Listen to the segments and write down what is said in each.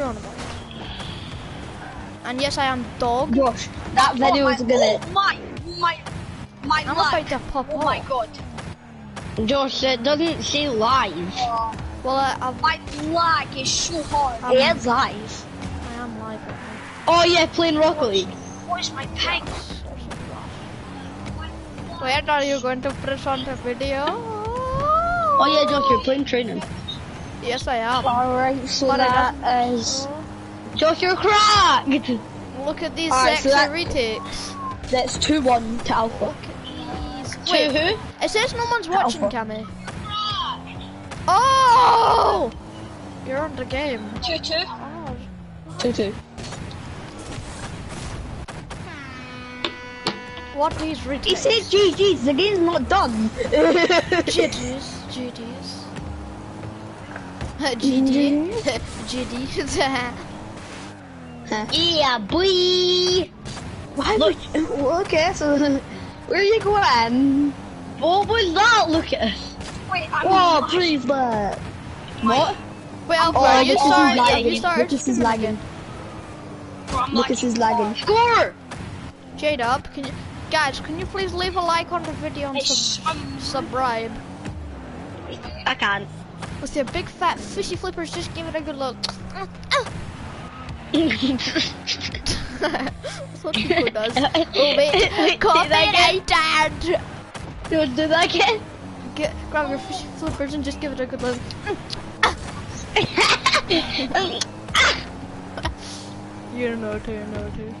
you're on about. And yes, I am dog. Gosh, that video oh is my, gonna. Oh my, my, my I'm lag. about to pop Oh off. my god. Josh, it doesn't say live. Oh, Well, I, I've, my lag is so hard. Um, It's live. I am live right. Oh yeah, playing Rocket League. What is my ping? Where are you going to press on the video? Oh yeah, Josh, you're playing training. Yes, I am. Alright, so But I that is. Josh, you're cracked! Look at these Alright, sexy so that- retakes. That's 2 1 to Alpha. Look at these. Wait, who? it says no one's watching, Alpha. Cammy. Oh! You're on the game. Two two. Oh. 2 2. What these retakes? He said GG's, the game's not done. GG's. GG's. GG. GG's. yeah, boy! Why Look. would okay, so where are you going? What was that? Look at us. Wait, I'm Oh, please, but What? Wait, Alpha, Oh, are you Lucas is started? Yeah, lagging. you started. Lucas is lagging. again. I'm Lucas is lagging. Score! Jade up, can you, guys? Can you please leave a like on the video and sub subscribe? I can't. With your big fat fishy flippers, just give it a good look. That's what Pico does. Oh wait, Wait, copy did I dad. Don't do that again. Get grab your fishy flippers and just give it a good look. You know to, you know to.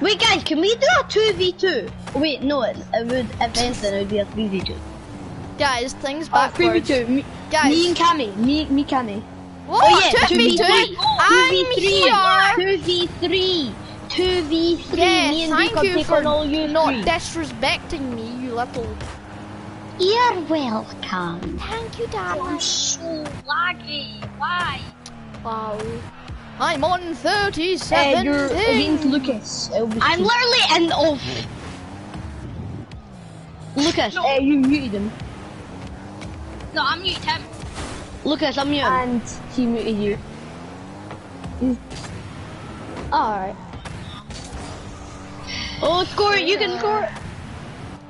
Wait, guys, can we do a 2v2? Wait, no, it, it would, if anything, it would be a 3v2. Guys, things Uh, backwards. 3v2. Me, Guys, me and Cammy. Me, me, Cammy. what? Oh yeah, 2v2? 2v3. I'm here. 2v3. 2v3. Yeah, Me and thank you for all you not three. disrespecting me, you little. You're welcome. Thank you, I'm so laggy. Why? Wow. I'm on Uh, 37 you're against. Lucas. It'll I'm literally in off. Lucas, Uh, you muted him, No, I'm mute him. Lucas, I'm you. and he muted you. Alright. Oh, score it, you can score it.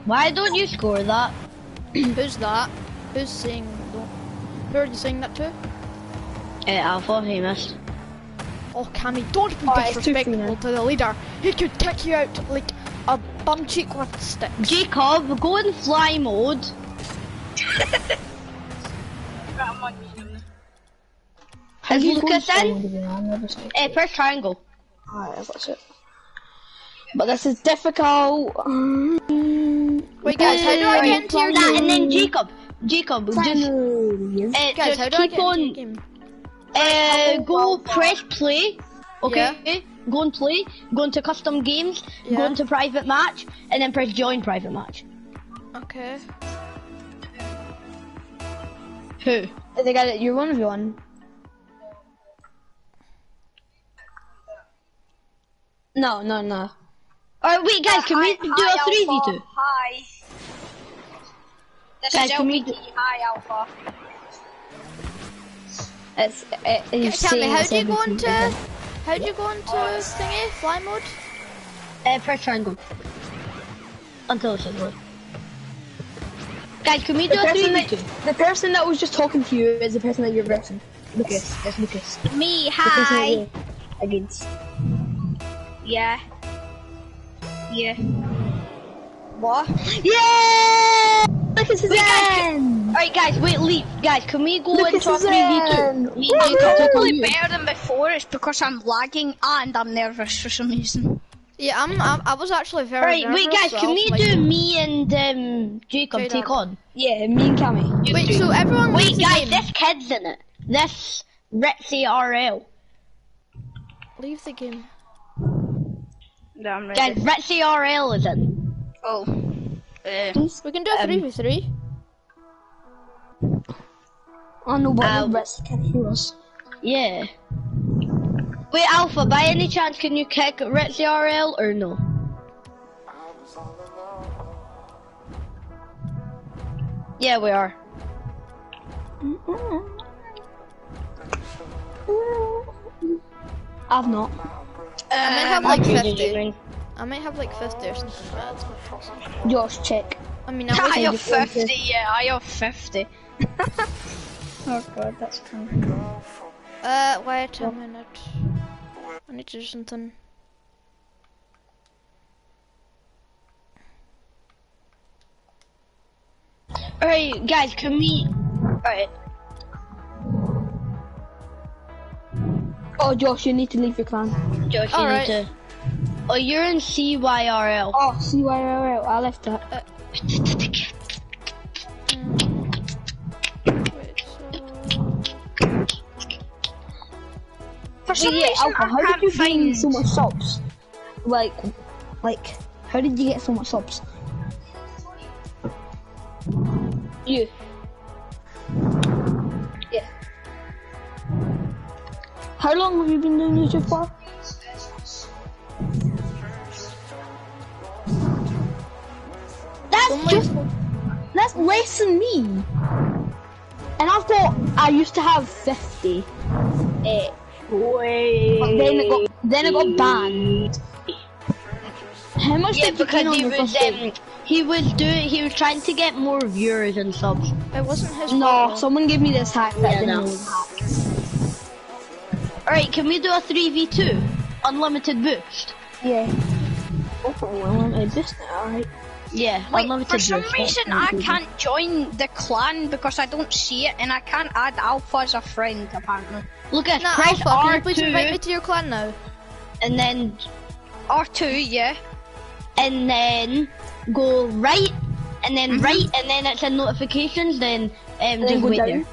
Why don't you score that? Who's that? Who's saying don't? Who are you saying that to? Uh, Alpha, he missed. Oh, Cammy, don't be Oh, disrespectful to the leader. He could kick you out like a bum cheek with sticks. Jacob, go in fly mode. Right, I'm not muting him. Is you Lucas going in? to- I never spoke. Uh, press triangle. Alright, that's it. But this is difficult. Wait, guys, how do I get into your That, and then Jacob. Jacob, just, uh, Guys, just how do I keep get into your on. game? Uh, go press play. Okay. Yeah. Go and play. Go into custom games. Go into private match, and then press join private match. Okay. Who? They got it. You're one of the one. No, no, no. Alright, wait, guys. Can we do a three v two? Hi. This Guys, is can we LPT. Hi, Alpha. It's, it, it's Tell me, how do you go into? How do you go into thingy fly mode? Uh, press triangle. Until it says word. Guys, can we The a three that, the person that was just talking to you is the person that you're versing. Lucas. It's Lucas. Me, The person that hi. against. Yeah. Yeah. What? Yeah! Lucas is in! Alright, guys, wait, leave. Guys, can we go Lucas into a three v two? in! Me and Jacob take on better than before. It's because I'm lagging and I'm nervous for some reason. Yeah, I'm. I'm I was actually very. Alright, wait, guys, so can we like- do me and um, Jacob Jada. take on? Yeah, me and Cammy. Wait, so everyone Wait, guys, game. this kid's in it. This Ritzy RL. Leave the game. Yeah, I'm ready. Guys, Ritzy RL is in. Oh. Uh, We can do a Um, three v three. Oh no, but Ow. the rest can't hear us. Yeah. Wait, Alpha, by any chance, can you kick Ritzy RL or no? Yeah, we are. I've not. I might have Um, like 50. I might have like 50 or something, but it's not toxic. Josh, check. I mean, I I have just want to- 50, yeah, I have 50. oh god, that's kind of cool. Uh, wait a minute. I need to do something. Alright, guys, can we? Alright. Oh, Josh, you need to leave your clan. Josh, you Alright. need to. Oh, you're in CYRL. Oh, CYRL, I left that. Wait, uh, some Wait, reason, Alpha, I how did can't you gain find... so much subs? Like, like, how did you get so much subs? You. Yeah. How long have you been doing YouTube for? That's Only just that's less than me. And I thought I used to have fifty. Eh, Wait. but then it got then it got banned. How much Yeah, did you because gain on he was um, he was doing he was trying to get more viewers and subs. It wasn't his No, fault. someone gave me this hack that I Yeah, didn't no. know was a hack. Alright, can we do a three v two? Unlimited boost. Yeah. Oh, well, I just alright. Yeah, Wait, unlimited for some boost. reason I can't join the clan because I don't see it and I can't add Alpha as a friend apparently. Lucas, Nah, press Alpha, can you please invite me to your clan now? and then R2, yeah. and then go right and then Mm-hmm. right and then it's in notifications. Then um, then just go wait down. there.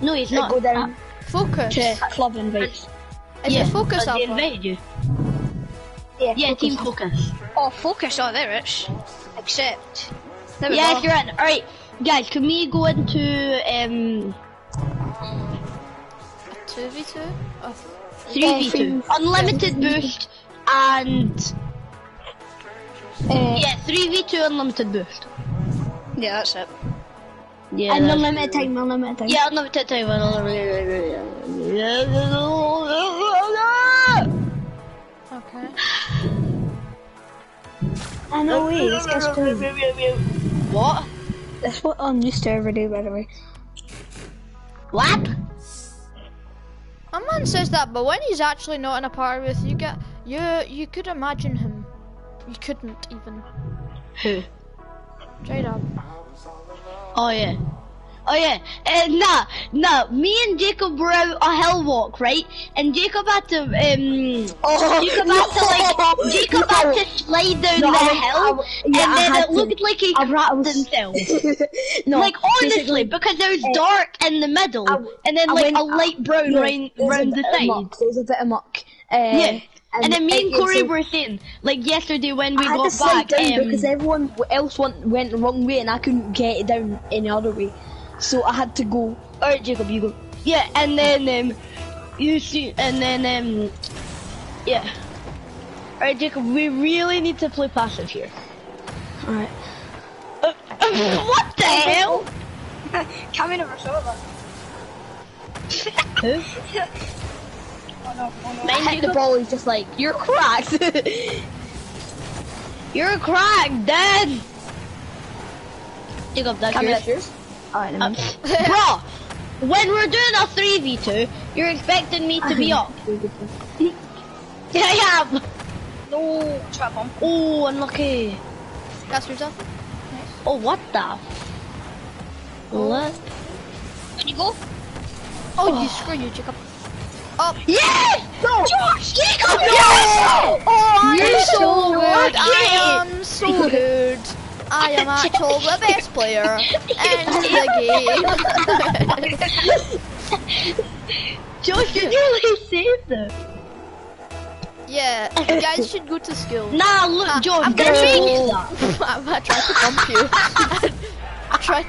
No, it's Then not. go down Focus. to club invites. Is yeah, it focus, but they invited you. Yeah, Yeah, focus. team focus. Oh, focus, oh there it is. Accept. There we Yes, go. you're in. All right, guys, can we go into um 2v2? Oh, three v three- two unlimited boost and Uh, yeah three v two unlimited boost. Yeah, that's it. Yeah, and that's- unlimited time, unlimited time. yeah, unlimited time. unlimited okay. I know, wait, this guy's cool. What? That's what I'm used to every day, by the way. What? A man says that, but when he's actually not in a party with you, get you you could imagine him. You couldn't even. Who? Straight up. Oh yeah. Oh yeah. Uh, nah, nah. Me and Jacob were out a hill walk, right? And Jacob had to um. Oh, Jacob had to like. Jacob had to slide down No, the I- hill, I- yeah, and then it to. looked like he I- crapped himself. no, like honestly, because there was uh, dark in the middle, and then like went- a light brown round, there was a round the side. muck, There was a bit of muck. Uh, Yeah. And, then me and Corey were saying, like yesterday when we I got back, down um, because everyone else went, went the wrong way and I couldn't get it down any other way. So I had to go. Alright, Jacob, you go. Yeah, and then um, you see, and then um, yeah. Alright, Jacob, we really need to play passive here. Alright. Uh, uh, what the hell? Coming over sober. Who? Oh no, oh no. Mine, I hit the Jacob? ball, he's just like, you're cracked. You're cracked, Dad. Jacob, that's Come yours. Alright, Uh, then. bro, when we're doing a three v two, you're expecting me to be up. Yeah, I am. No, trap him. Oh, unlucky. Gas yourself. Oh, what the? What? Can you go? Oh, you screw you, Jacob. Oh, Yes! No! Josh! Jacob! oh, I You're so so good. I am so good. I am actually the best player in the game. Josh, you nearly saved them. yeah, you guys should go to school. Nah, look, Ah, Josh, I'm gonna make- that. I'm gonna to bump you. I tried.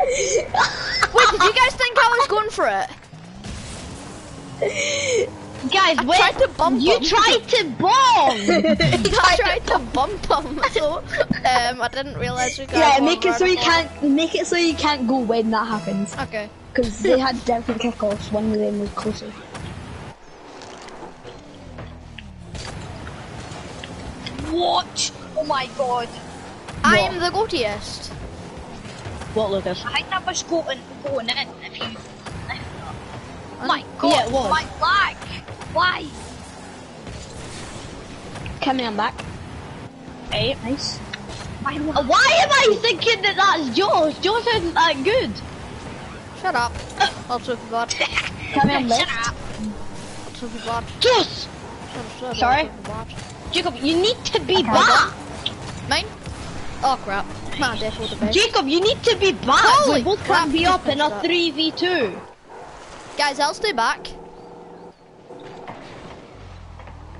Wait, did you guys think I was going for it? Guys, I tried to bump you tried to bomb! I tried to bump them, so um, I didn't realise you guys. Yeah, make it so you can't make it so you can't go when that happens. Okay. Because they had different kickoffs. One of them was closer. What? Oh my god! What? I am the goatiest. What, Lucas? I think that was going going in. If you. If my god! Yeah. My lag. Why? Come here, I'm back. Hey. Nice. Why do Uh, Why am I thinking that that's Josh? Josh isn't that good. Shut up. I'll talk about. Come here, I'm Shut up. I'll talk about. Josh! Shut up, shut up, Sorry? I'll talk about. Jacob, you need to be Okay. back. Mine? Oh crap. Man, therefore. Jacob, you need to be back. Holy we both crap, can't be up in a 3v2. Guys, I'll stay back.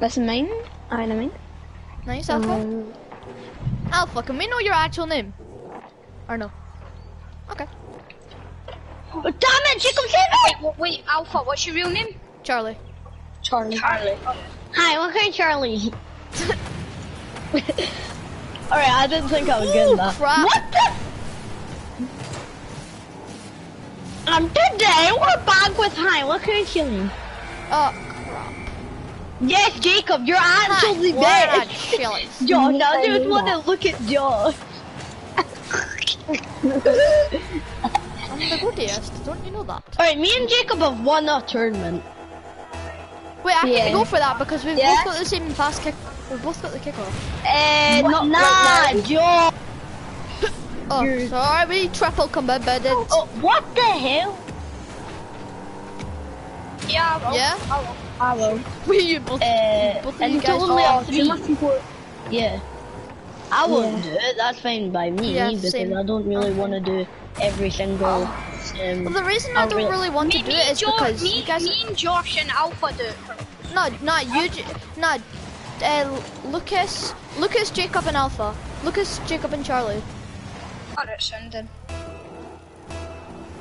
Listen, mine. I know mine. Nice, Alpha. Um, Alpha, can we know your actual name? Or no? Okay. Oh, damn it, Jacob, save it! Wait, wait, wait, Alpha, what's your real name? Charlie. Charlie. Charlie. Hi, what kind of Charlie? Alright, I didn't think I was good at that. crap. What the? Um, today we're back with Hi, what kind of chili? Oh, crap. Yes, Jacob, you're actually Hi, what are there. chilies? Josh, I I just want to look at Josh. I'm the goatiest. Don't you know that? Alright, me and Jacob have won a tournament. Wait, I Yeah. can go for that because we've Yeah. both got the same fast kick. We've both got the kickoff. Uh, What? not Nah, right now. Josh. Oh, You're- sorry, we triple committed. Oh, what the hell? Yeah, I will. Yeah? I will. I will. We you both, Uh, both of and you guys. only Oh, a three. Yeah. I wouldn't Yeah. do it, that's fine by me, Yeah, because same. I don't really want to do every single... Um, Well, the reason I I'll don't re- really want to do me, it is Jo- because me, you guys. me and Josh and Alpha do it. No, no, you, no, uh, Lucas, Lucas, Jacob, and Alpha. Lucas, Jacob, and Charlie. Oh, that sounded.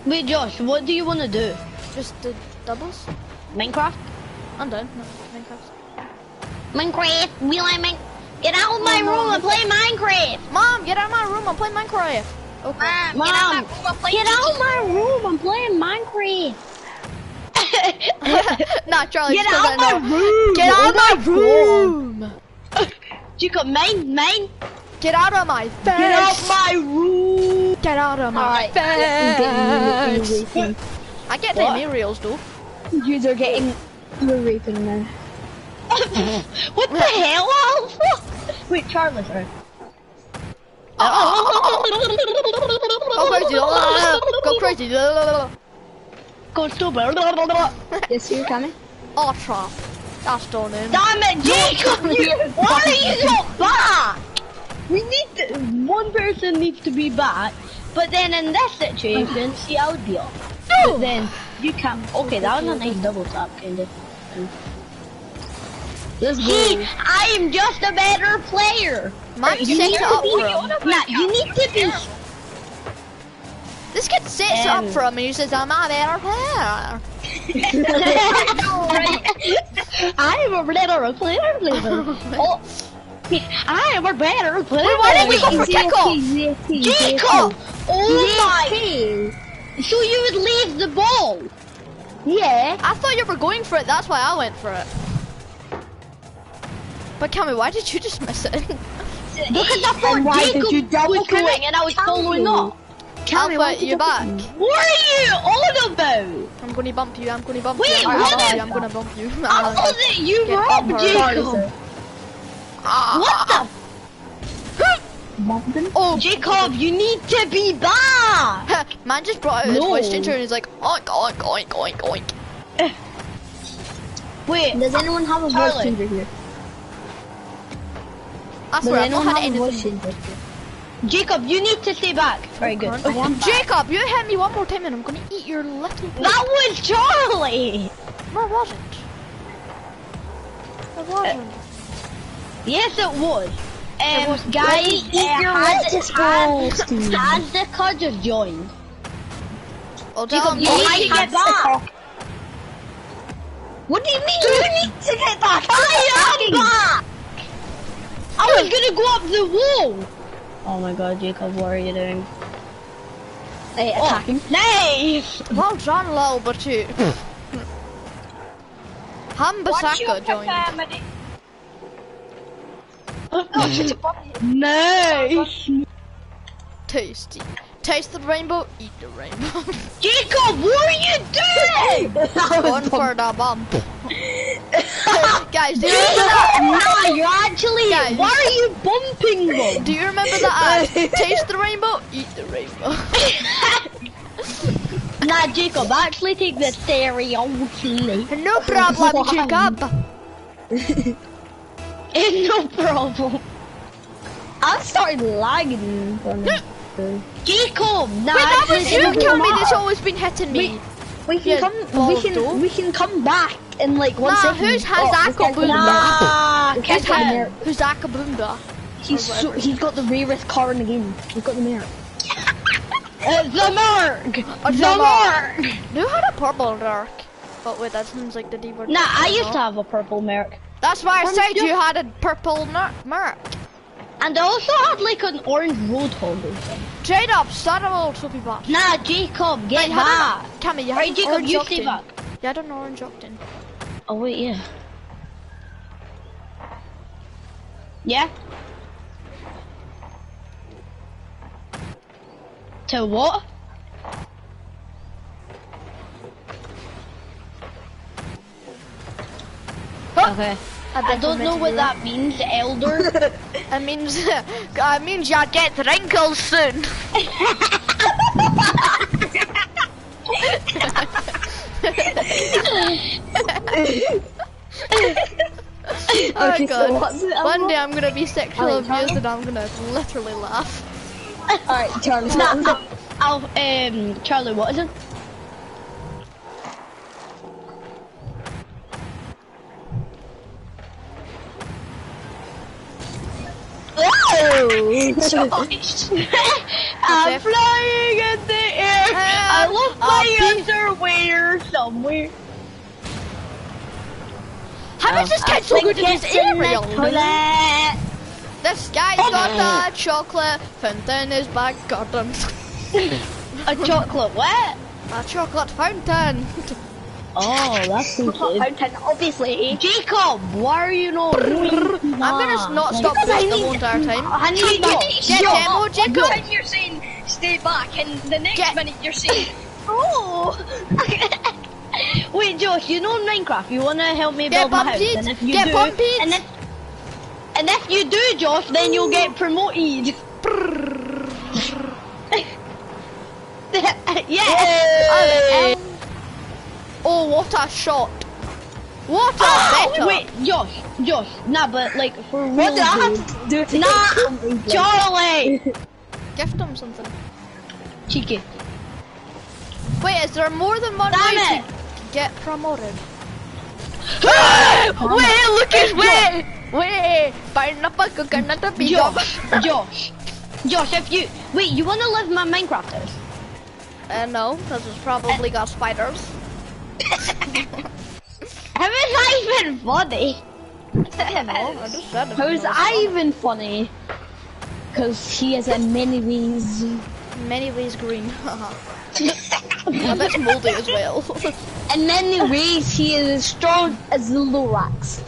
Wait, Josh, what do you want to do? Just the doubles. Minecraft? I'm done. No, Minecraft. Minecraft? We like Min- Get out of my Oh, room and play Minecraft! Mom, get out of my room. I'm playing Minecraft. Okay. Mom, Mom, get out of my room and play Get out of GTA. my room, I'm playing Minecraft! nah, Charlie. Get oh out of my room! Get out of my room. Jacob, mine, mine! Get out of my face. Get out of my room! Get out of my getting face. I the aerials though. You are getting you're raping now. what the hell, Alpha? Wait, Charlie, sorry. Go crazy. Go crazy. Go stupid. Yes, you're coming. Oh, trap. That's done in. Damn it, Jacob! you- Why are you not back? We need to, one person needs to be back, but then in this situation, see, I would be off. But then you can't. Okay, that was a nice double tap, kind of. Let's I am just a better player. Man, you set need to up be. Nah, you need to be. This kid sets it up for him and he says, I'm a better player. I am a better player. oh, I am a better player. Wait, why did we go for Easy, kickoff? easy, easy, Jacob! Oh my! So you would leave the ball? Yeah. I thought you were going for it, that's why I went for it. But Cammy, why did you just miss it? Because I thought And why did Jacob you double was going and I was following up. Cammy, why Alpha, did you back? What are you on about? I'm gonna bump you, I'm gonna bump Wait, you. I'm what gonna bump the- you, I'm gonna bump you. I thought that you robbed. Jacob. Ah. What the? Bumping? Oh, Jacob, you need to be back. man just brought out his voice changer and he's like, oink, oink, oink, oink, oink. Wait, Does anyone have a voice Charlie. changer here? I swear, I've not had have a voice anything. changer? Jacob, you need to stay back. Very good. I am back. Jacob, you hit me one more time and I'm gonna eat your little boy. That was Charlie. No, it wasn't. It wasn't. Yes, it was. Um, was- guys, Eat uh, your has, lettuce has, balls, the Cudgers joined? I'll Jacob, you to need to get back. What do you mean? You need to get back. I am back. I was gonna go up the wall. Oh my god, Jacob, what are you doing? Hey, Oh, attacking. nice. Well done, little Batu. you... your Hambasaka joined. Family? Nice. Tasty. Taste the rainbow, eat the rainbow. Jacob, what are you doing? Going for the bump. Guys, do you remember that? nah, you're actually. Guys. Why are you bumping them? Do you remember that ad? Taste the rainbow, eat the rainbow. Nah, Jacob, actually take the seriously. no problem, Jacob. Eh, no problem. I started lagging. me. Jacob, nah, Wait, that was you, Kelby, matter. that's always been hitting me. We can Yeah, come. We can. though. We can come back in like one Nah, second. who's Oh, this got got Nah, Who's, Who's got the ha- who's Akabunda? He's so, he's got the rarest car in the game. He's got the merit. uh, the mark. Oh, The the mark. Who had a purple dark? But wait, that sounds like the D word. Nah, I used to have a purple mark. That's why I said you had a purple mark. And I also had like an orange something. Trade up, start a little soapy box. Nah, Jacob, get Wait, back. have Cammy, you Right, have Jacob, orange you stay back. You had an orange octane. Oh wait, yeah. Yeah. To what? Okay. I don't know what that means, elder. It means it means you'll get wrinkles soon. oh Okay, god. so? One day I'm gonna be sexually Alright, Charlie? abused and I'm gonna literally laugh. Alright, Charlie. nah, what was it? I'll, I'll, um, Charlie, what is it? I'm flying in the air. Uh, I love I'll my underwear somewhere. How is this kid so good at his aerial? toilet. This guy's got a chocolate fountain in his back garden. A chocolate what? A chocolate fountain. Oh, that's so Fountain, obviously. Jacob, why are you not I'm gonna s- not stop Because this the whole entire time. I need to Get demo, Jacob. One you're saying stay back, and the next Get- minute you're saying Oh. Wait, Josh, you know Minecraft, you wanna help me Get build my house, and if you Get do, bumped. and if and if you do, Josh, then you'll get promoted. yeah. Oh, what a shot! What a Oh, better! wait, Josh, Josh, nah, but like for real, What did I dude. have to do to Nah, Charlie, Gift him something. cheeky. Wait, is there more than one Damn way it. to get promoted? wait, look his way! Wait, find up a coconut a big up. Josh, Josh, Josh, if you wait, you wanna live my Minecrafters? house? Uh, no, because it's probably got spiders. How is that even funny? I don't I just said it. How's Ivan funny? Because he has in many ways. Many ways green. Haha. a moldy as well. and many ways, he is as strong as the Lorax.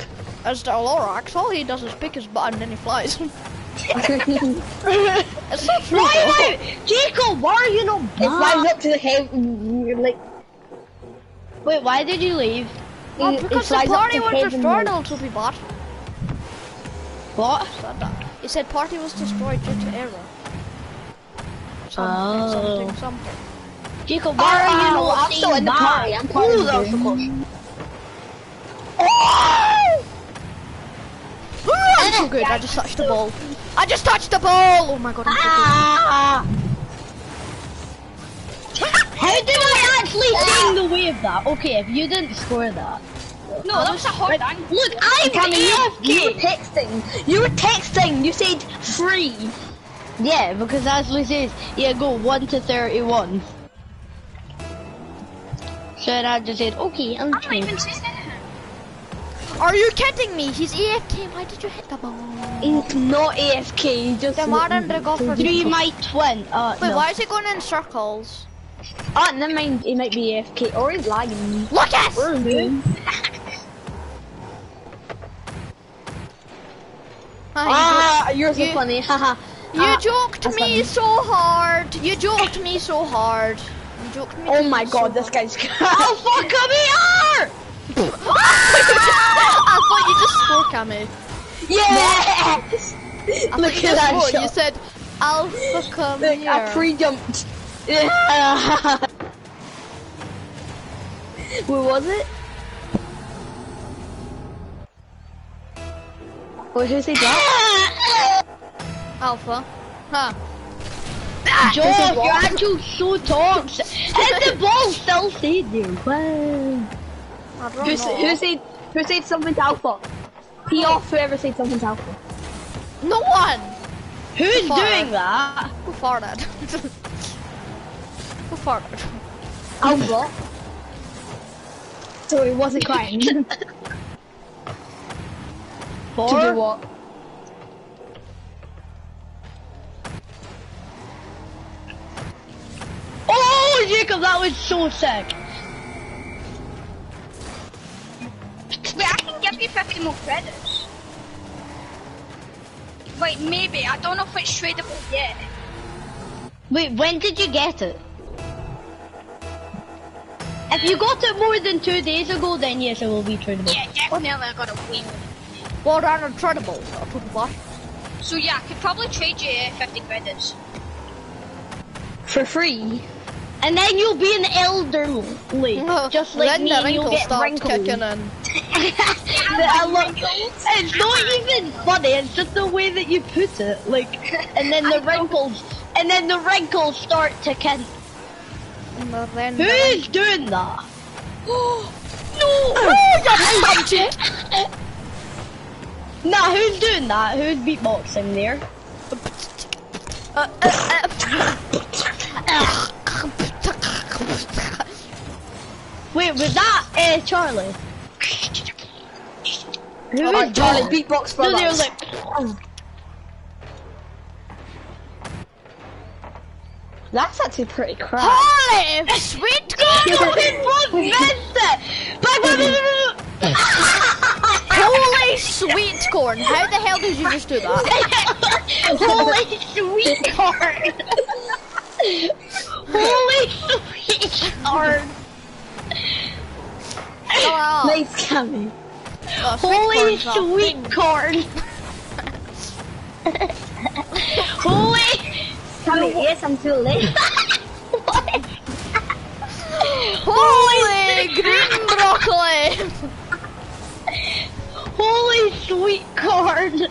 As the Lorax, all he does is pick his butt and then he flies. it's not true. Why though. am I, Jacob? Why are you not It back? flies up to the head, like. Wait, why did you leave? Well, it- it because the party was destroyed, like- little Toopy Bot. What? He said party was destroyed due to error. Something, Oh. something, something. Jacob, why are you Oh, not I'm still in the party. I'm part Ooh, the that was close. I'm so good, I just touched the ball. I just touched the ball! Oh my god, I'm so Ah! How did I actually in the way of that? Okay, if you didn't score that. no, that was a hard angle. Look, I'm Cammy, you, you were texting. You were texting. You said free. Yeah, because Ashley says, yeah, go 1 to 31. So then I just said, okay, I'm I'm not even saying anything. Are you kidding me? He's AFK, why did you hit the ball? He's not AFK. He just. Then why didn't they go for Three my twin. Uh, Wait, no. why is he going in circles? Oh, never mind. He might be AFK or he's lagging. Look at Or moon. Ah, Ah, you're so you- funny. Haha. you, jo- Ah, joked me funny. so hard. You joked me so hard. You joked me. Oh my so god, this hard. guy's. Alpha, come here! I thought you just spoke at me. yes. I Look at that spoke. shot. You said, "Alpha, come Look, here." I pre-jumped. Yeah. Where was it? What did he say? That? Alpha. Huh. Ah, Josh, you're actually so toxic. And the ball still stayed there. Wow. Who, said, who said? Who said something to Alpha? Pee off whoever said something to Alpha. No one. Who's doing that? Who farted? Who farted? Alpha. So it wasn't crying. to do what? Oh, Jacob, that was so sick. Wait, I can give you 50 more credits. Wait, maybe. I don't know if it's tradable yet. Wait, when did you get it? If you got it more than two days ago, then yes, it will be tradable. Yeah, definitely I got a win. Well done, incredible. I took what? So yeah, I could probably trade you uh, 50 credits. For free. And then you'll be an elderly, just like then me, the and you'll get start wrinkles. kicking in. I look, it's not even funny. It's just the way that you put it. Like, and then the wrinkles, and then the wrinkles start to kick. Then Who's doing that? Nah, who's doing that? Who's beatboxing there? Wait, was that uh, Charlie? Who is Charlie, beatbox for No, they're us. like, That's actually pretty crap. Holy sweet God! it missed it! Holy sweet corn! How the hell did you just do that? Holy sweet corn! Holy sweet corn! Oh, Nice, Cammy. oh, sweet Holy corn's sweet corn! Holy! Cammy, yes, I'm too late. Holy green broccoli! Holy sweet corn!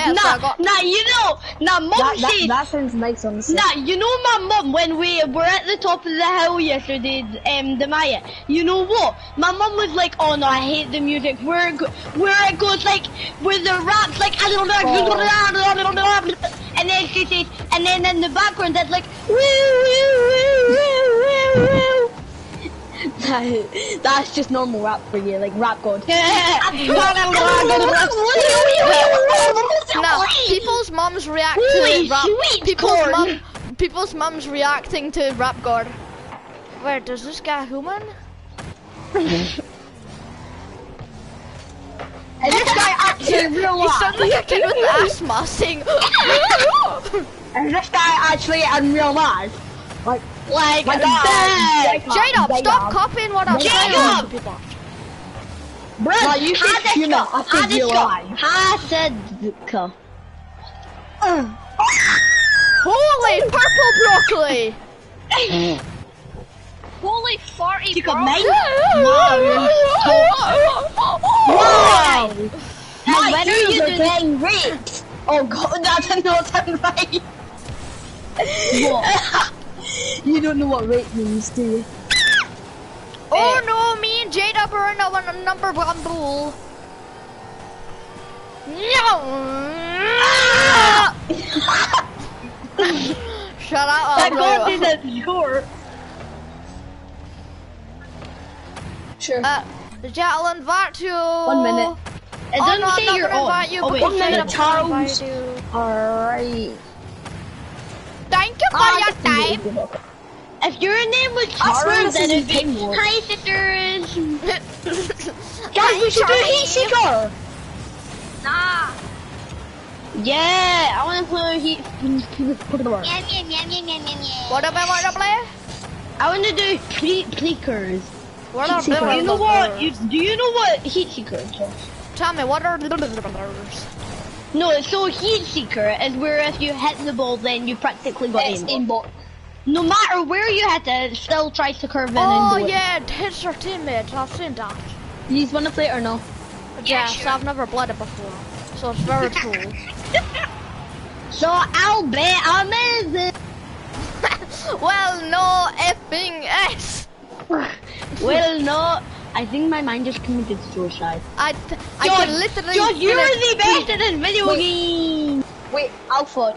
Yeah, so nah, I got. nah, you know, nah, mom that, that, said, that sounds nice set. nah, you know my mum, when we were at the top of the hill yesterday, um, the Maya, you know what? My mum was like, oh no, I hate the music, where it, go- where it goes like, where the raps like, and then she said, and then in the background that's like, woo, woo, woo, woo, woo, That's just normal rap for you, like rap god. No, people's mums react to rap. People's corn. mum, people's mums reacting to rap god. Where does this guy human? And this guy actually in real He sounds like a kid with asthma saying. And this guy actually in real life. Like, Like like that. Jacob, Jacob, stop copying what I'm Jacob! saying. People. Bruh, like, you should humour after real life. Hasadka. Holy purple broccoli! Holy 40 Jacob, bro. mate. Wow! Now, My when are you are doing getting raped! Oh god, that did not sound right! You don't know what rape means, do you? Oh no, me and Jada are in a number one pool. No! Shut up, Aldo. to the score. Sure. Uh, I'll invite you. One minute. It Oh, doesn't no, say you're on. you oh, wait, One minute, Charles. Alright. Thank you for Ah, your time. If your name was swear then it'd be Hi sisters. Guys, we should do Heat Seeker. Nah. Yeah, I want to play Heat. Yum, yum, yum, yum, yum, yum, yum. What am I want to play? I want to do Heat Seekers. What are Seeker. You know what? You, do you know what Heat Seeker is? Tell me, what are the No, it's so Heat Seeker is where if you hit the ball, then you practically got It's aimbot. aimbot. No matter where you hit it, it still tries to curve in Oh and do it. yeah, it hits your teammates. I've seen that. You just want to play it or no? Yes, sure. I've never played it before, so it's very cool. So I'll bet I'm in well, no effing s. Well, no. I think my mind just committed suicide. I th- I George, can literally. George, you're the best at this video game. Wait, Alpha.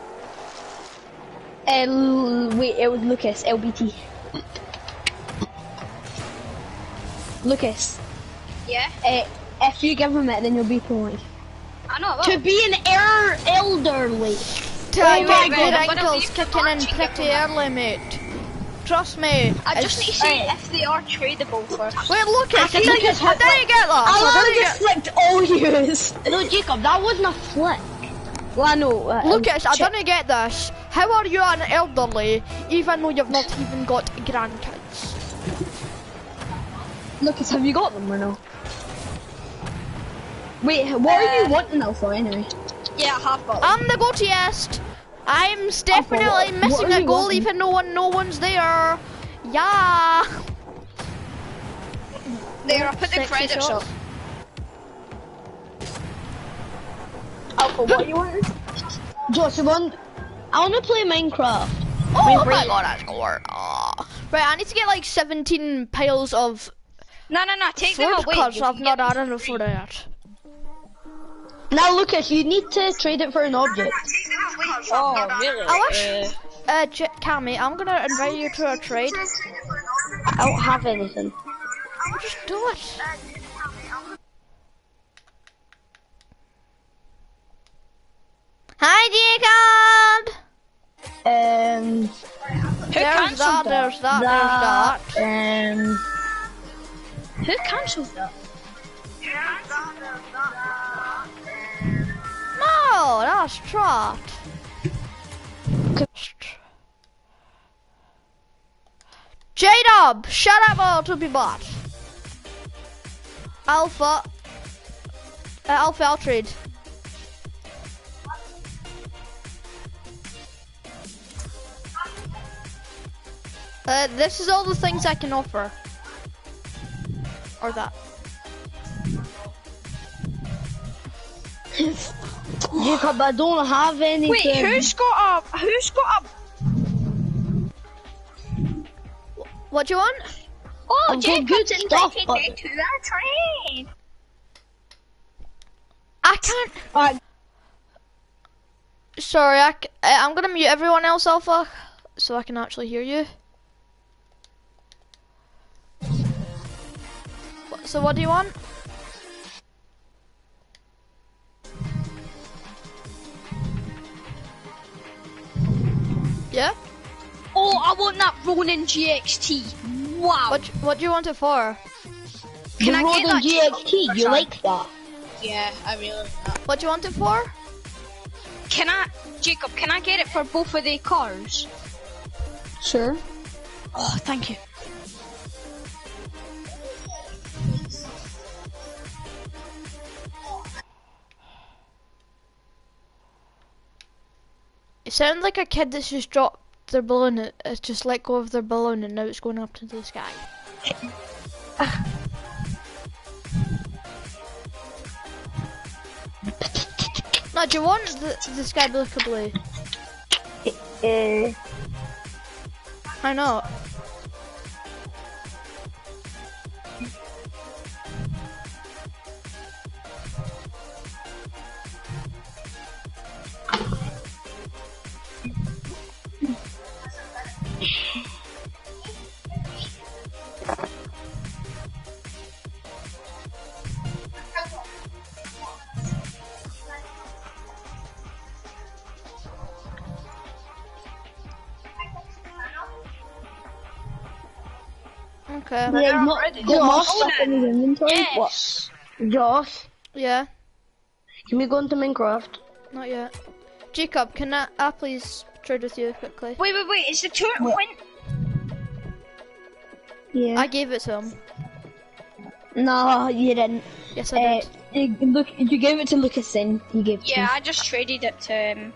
Uh, wait, it was Lucas, LBT. Lucas, Yeah, uh, if you give him it, then you'll be promoted. I know. To be an er elderly. Tell Wait, you wait, good I'm gonna ankles leave the kicking in pretty get early, mate. Trust me. I just need to see if they are tradable first. Wait, Lucas, I think didn't, Lucas I had, didn't get that. I I didn't just get. flipped all yours. No, Jacob, that wasn't a flick. Well, I know. Uh, Lucas, I didn't get this. How are you an elderly, even though you've not even got grandkids? Lucas, have you got them or no? Wait, what are you wanting wanting for anyway? Yeah, I have got them. I'm the goatiest. I'm definitely what- what missing are a goal wanting? even though one, no one's there. Yeah. There, I put the Sexy credits shots. up. Alpha, oh, what you wanting? Josh, you want? I want to play Minecraft. Oh my god, I scored. Oh. Right, I need to get like 17 piles of No, no, no, take them away. cards. You I've not get them added it for that. Now, Lucas, you need to trade it for an object. Oh, really? I wish. Uh, J- Cammy, I'm gonna invite you to a trade. I don't have anything. Just do it. Hi, Jacob. Um, Who There's cancelled that. that? There's that. There's that. um, Who cancelled that? No, Trot. J-Dub, shut up or to be bought. Alpha. Uh, Alpha, I'll. Uh, this is all the things I can offer. Or that. Jacob, I don't have anything. Wait, who's got a who's got a What do you want? Oh, I've got Jacob's good stuff, invited but- me to that train. I can't. Alright, Sorry, I, c- uh, I'm gonna mute everyone else, Alpha, so I can actually hear you. So what do you want? Yeah. Oh, I want that Ronin GXT. Wow. What What do you want it for? Can the I Road get on that GXT, you like that? Yeah, I really like that. What do you want it for? Can I, Jacob? Can I get it for both of the cars? sure. Oh, thank you. It sounds like a kid that's just dropped their balloon. uh, It's just let go of their balloon and now it's going up into the sky. now, do you want the, the sky blue blue? Uh, I know. Okay. Yeah, They're not already got more stuff in his inventory. Yes. What? Josh, Yeah. can we go into Minecraft? Not yet. Jacob, can I, I please trade with you quickly? Wait, wait, wait. Is the turtle when? Yeah. I gave it to him. No, you didn't. Yes, I Uh, did. you, look, you gave it to Lucas then. You gave it Yeah, to I just traded it to him.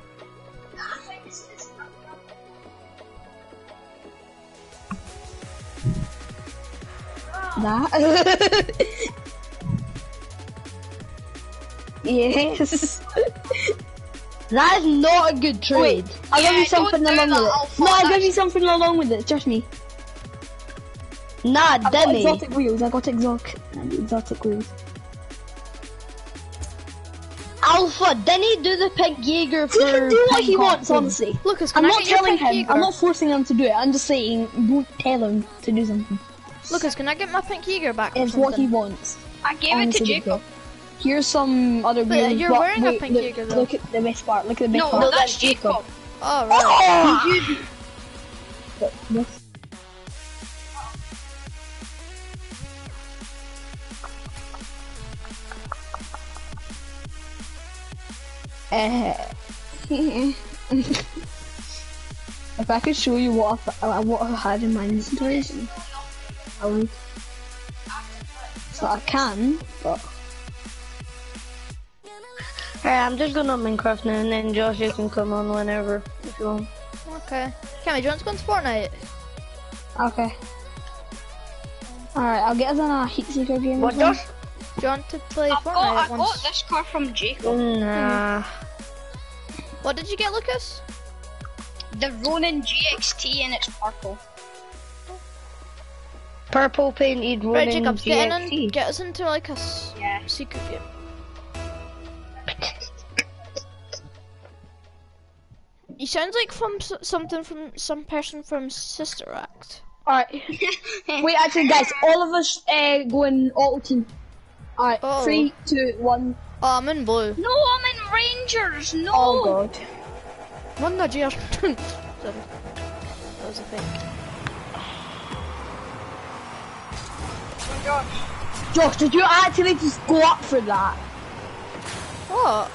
That. yes. that is not a good trade. I'll Yeah, give you something along that, with it. No, I'll give you something along with it. Trust me. Nah, I got Demi. exotic wheels. I got exotic exotic wheels. Alpha, didn't do the pink Jaeger for He can do what he wants, honestly. Lucas, I'm I not telling him. Jaeger? I'm not forcing him to do it. I'm just saying, don't tell him to do something. Lucas, can I get my pink Jaeger back? or It's what he wants. I gave it to Jacob. Here's some other Wait, wheels. you're but wearing a wait, pink look, Jaeger, though. Look at the best part. Look at the best No, part. that's Jacob. Oh, right. Look, this. Uh, if I could show you what I've, uh, what I had in my inventory, I. So I can, but Alright, I'm just going on Minecraft now and then Josh, you can come on whenever if you want. Okay. Cammy, do you want to go into Fortnite? okay. Alright, I'll get us on a heat seeker game. What. Josh? Do you want to play I've Fortnite got, I once? got this car from Jacob. Nah. What did you get, Lucas? The Ronin GXT and it's purple. Purple painted Right, wooden Jacob, get, in and, get us into like a s- Yeah. secret game. You sound like from s- something from some person from Sister Act. Alright. Wait, actually, guys, all of us uh, go in auto team. Alright, Oh. three, two, one. Oh, I'm in blue. No, I'm in Rangers. No. Oh god. One no, GR. Sorry. That was a fake. Josh, did you actually just go up for that? What?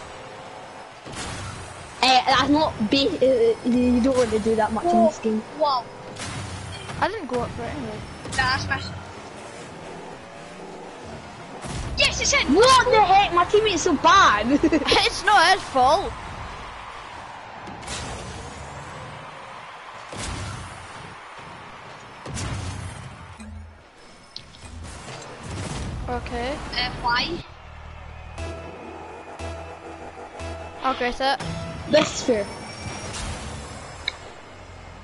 Uh, that's not ba- uh, you don't really do that much in this game. Wow. I didn't go up for it anyway. That's my. Yes, it's in. What the heck? My teammate's so bad. it's not his fault. Why? I'll get it. this is fair.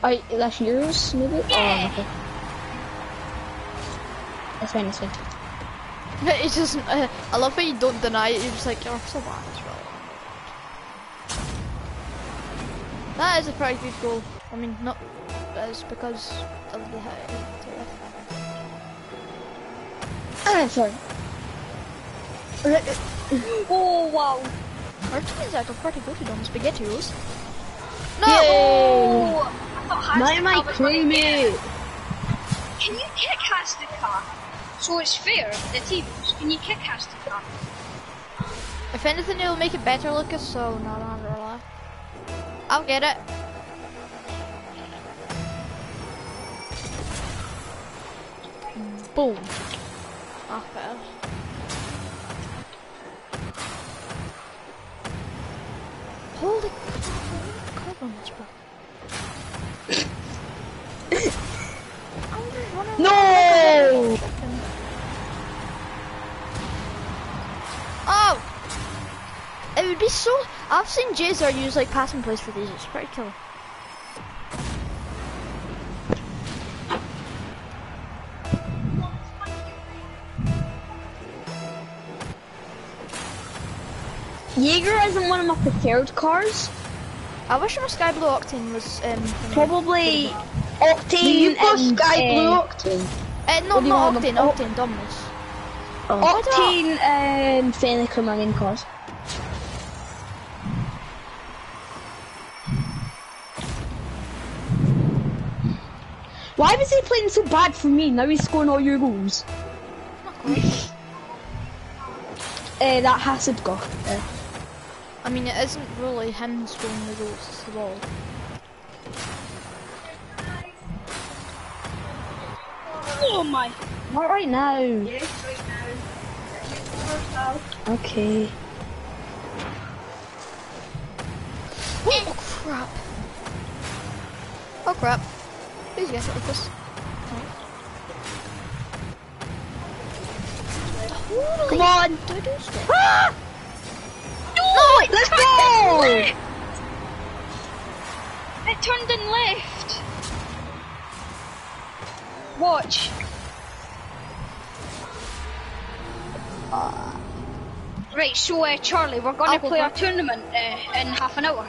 Alright, that's yours, maybe? Yeah. Oh, okay. It's fine, it's fine. It doesn't. Uh, I love how you don't deny it. You're just like you're so bad. It's really That is a pretty good goal. I mean, not as because of the height. Ah, sorry. Oh wow. Our team is like a pretty good on SpaghettiOs. No. Oh, Hashtag Not my was gonna get it. crewmate. Can you kick car? So it's fair, the teams. Can you kick car? If anything, it'll make it better, Lucas. So no, no, no, lie. I'll get it. Boom. Ah, Holy crap on this, bro. I'm just running No! Oh! It would be so. I've seen Jazer use like passing plays for these. It's pretty cool. Jaeger isn't one of my preferred cars. I wish my Sky Blue Octane was um. Probably Octane You got and, Sky uh, Blue Octane. Uh, no, What do you not want Octane. them- oh. Octane Dominus. Octane and Fennec are my main cars. Why was he playing so bad for me? Now he's scoring all your goals. Uh, that Hasid got. Uh, I mean, it isn't really him scoring the goals, it's the ball. Oh my. not right now. Yes, right now. Okay. Oh crap. Oh crap. Please get it with this. Come on. Ah! No! Let's go! It turned and left. Watch. Right, so uh, Charlie, we're going to play a tournament uh, in half an hour.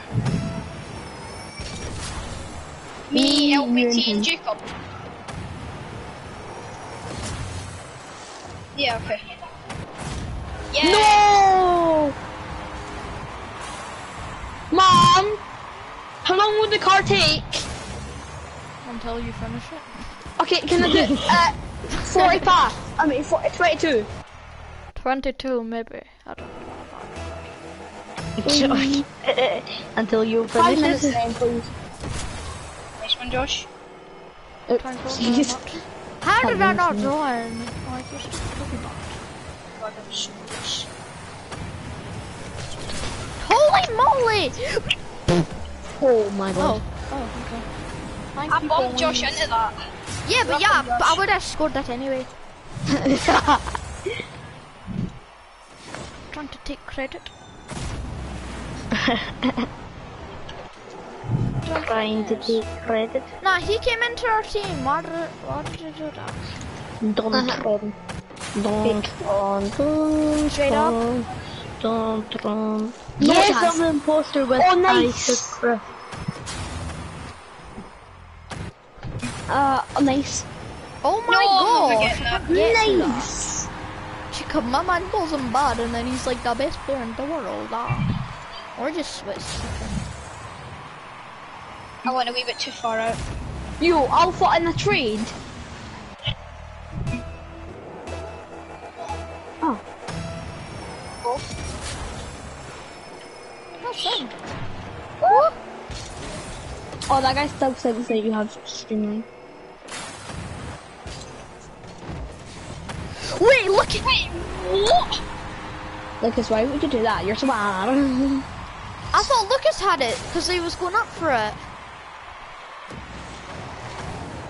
Me, Me, you, LBT, and and. Jacob. Yeah, okay. Yeah. No! Mom! How long would the car take? Until you finish it. Okay, can I do uh, 45? I mean, 40, 22. 22 maybe. I don't know. Josh, Until you Five finish minutes it. then, please. Nice one, Josh. Oops. 24 Jeez. not. How did I not minutes. join? Like, you're just Holy moly! Oh my god. Oh, oh, okay. Thank I you bombed Josh into that. Yeah, but yeah, but I would have scored that anyway. Trying to take credit. Trying to take credit. Nah, he came into our team. What, did, why did you do that? Don't Uh-huh. run. Don't run. Don't Straight up. Don't run. Yes, Yes, that's- I'm an imposter with Oh, nice. Isaac Griff. Uh, nice. Oh my No, god! never getting that. Get. Nice. Chica, my man calls him bad and then he's like the best player in the world. Ah. Or just switch. I went a wee bit too far out. You, I'll Alpha in the trade. Oh, Oh, that guy still thinks that you have streaming. Wait, look at Wait, what? Lucas, why would you do that? You're so bad. I thought Lucas had it because he was going up for it.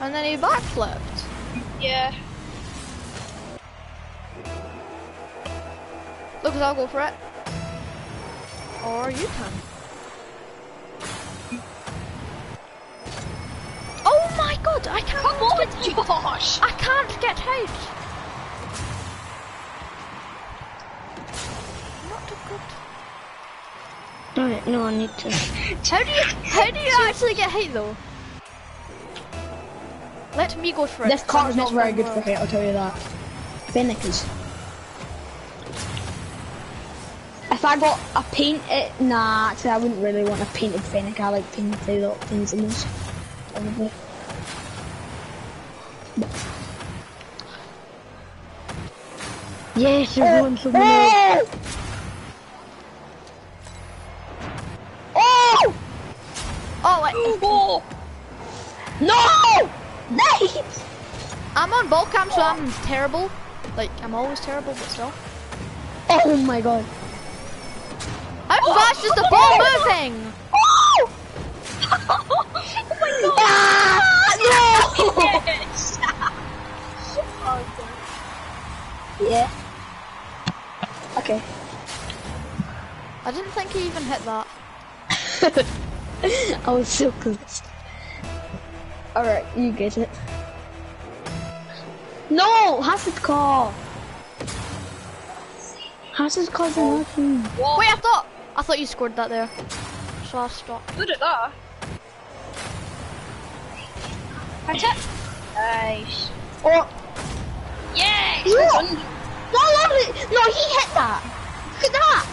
And then he backflipped. Yeah. Lucas, I'll go for it. Or you can. Oh my god, I can't oh Come on, get out. Josh. I can't get out. Not too good. Alright, no, I need to. How do you how do you actually get hit though? Let me go for it. this 'cause I'm car's not very good in for the hit, I'll tell you that. Fennec If I got a painted, it, nah, actually I wouldn't really want a painted Fennec. I like painted up things the most. Probably. Yes, you're eh, going so good. Oh! Eh. Oh! Oh, wait. Oh, No! Nice! I'm on ball cam, so I'm terrible. Like I'm always terrible, but still. Oh my god. How fast is the ball moving? Oh! Ah, no! yes. Yeah. Okay. I didn't think he even hit that. I was so close. Alright, you get it. No! Hasid's call! Hasid's call's oh. nothing. Wait, I thought I thought you scored that there. So I'll stop. Look at that. That's it. Nice. Oh! Yes. No! No, no, no, he hit that! Look at that!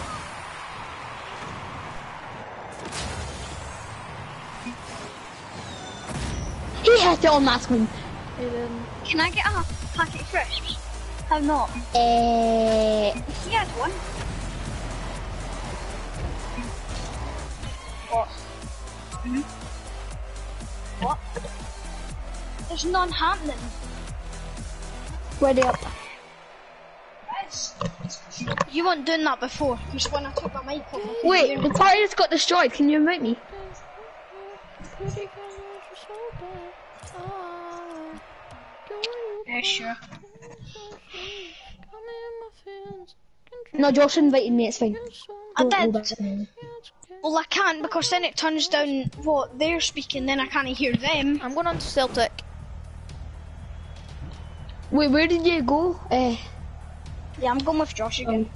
He hit checked it on my screen. Can I get a packet of crisps? How not? Uh, He had one. What? Hmm? What? There's none happening. ready up. You weren't doing that before, because when I took my mic off, Wait, the you. party just got destroyed. Can you invite me? Yeah, sure. No, Josh invited me. It's fine. I Don't go did. back. Well, I can't because then it turns down what they're speaking, then I can't hear them. I'm going on to Celtic. Wait, where did you go? Uh, Yeah, I'm going with Josh again.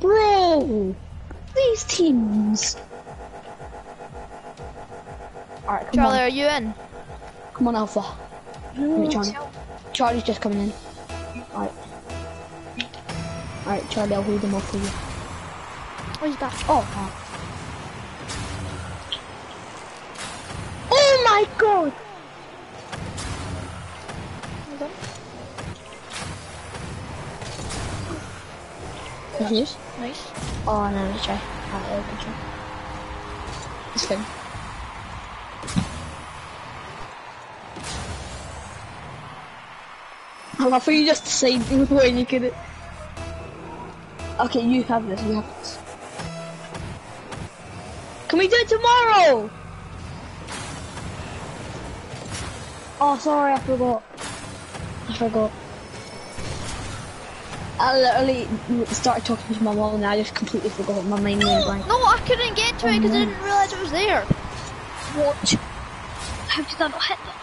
bro, these teams. Alright, Charlie, on. are you in? Come on, Alpha. Wait, Charlie. Charlie's just coming in. Alright. Alright, Charlie, I'll hold them off for you. Where's that? Oh, wow. Oh my god! Is this? Nice. Oh no, let's try. Alright, good try. It's fine. I love how you just decided when you could. Okay, you have this, you have this. Can we do it tomorrow? Oh, sorry, I forgot. I forgot. I literally started talking to my mom and I just completely forgot my mind went blank. No, I couldn't get to it because I oh, didn't realise it was there. What? How did I not hit that?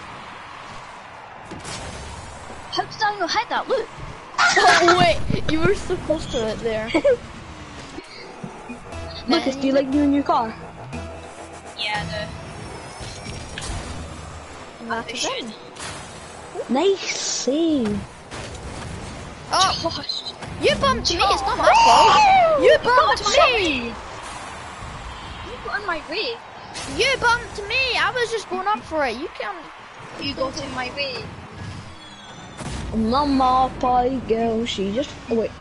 How did I not hit that? Look! Oh wait, you were supposed to it there. Lucas, do you like new in your car? Yeah, And that is it. Nice save. Oh, the. Gosh! you bumped me. It's not my oh, fault. You bumped me. You got in my way. You bumped me. I was just going up for it. You can't. You got in my way. Mama, pie girl, she just. Oh, wait.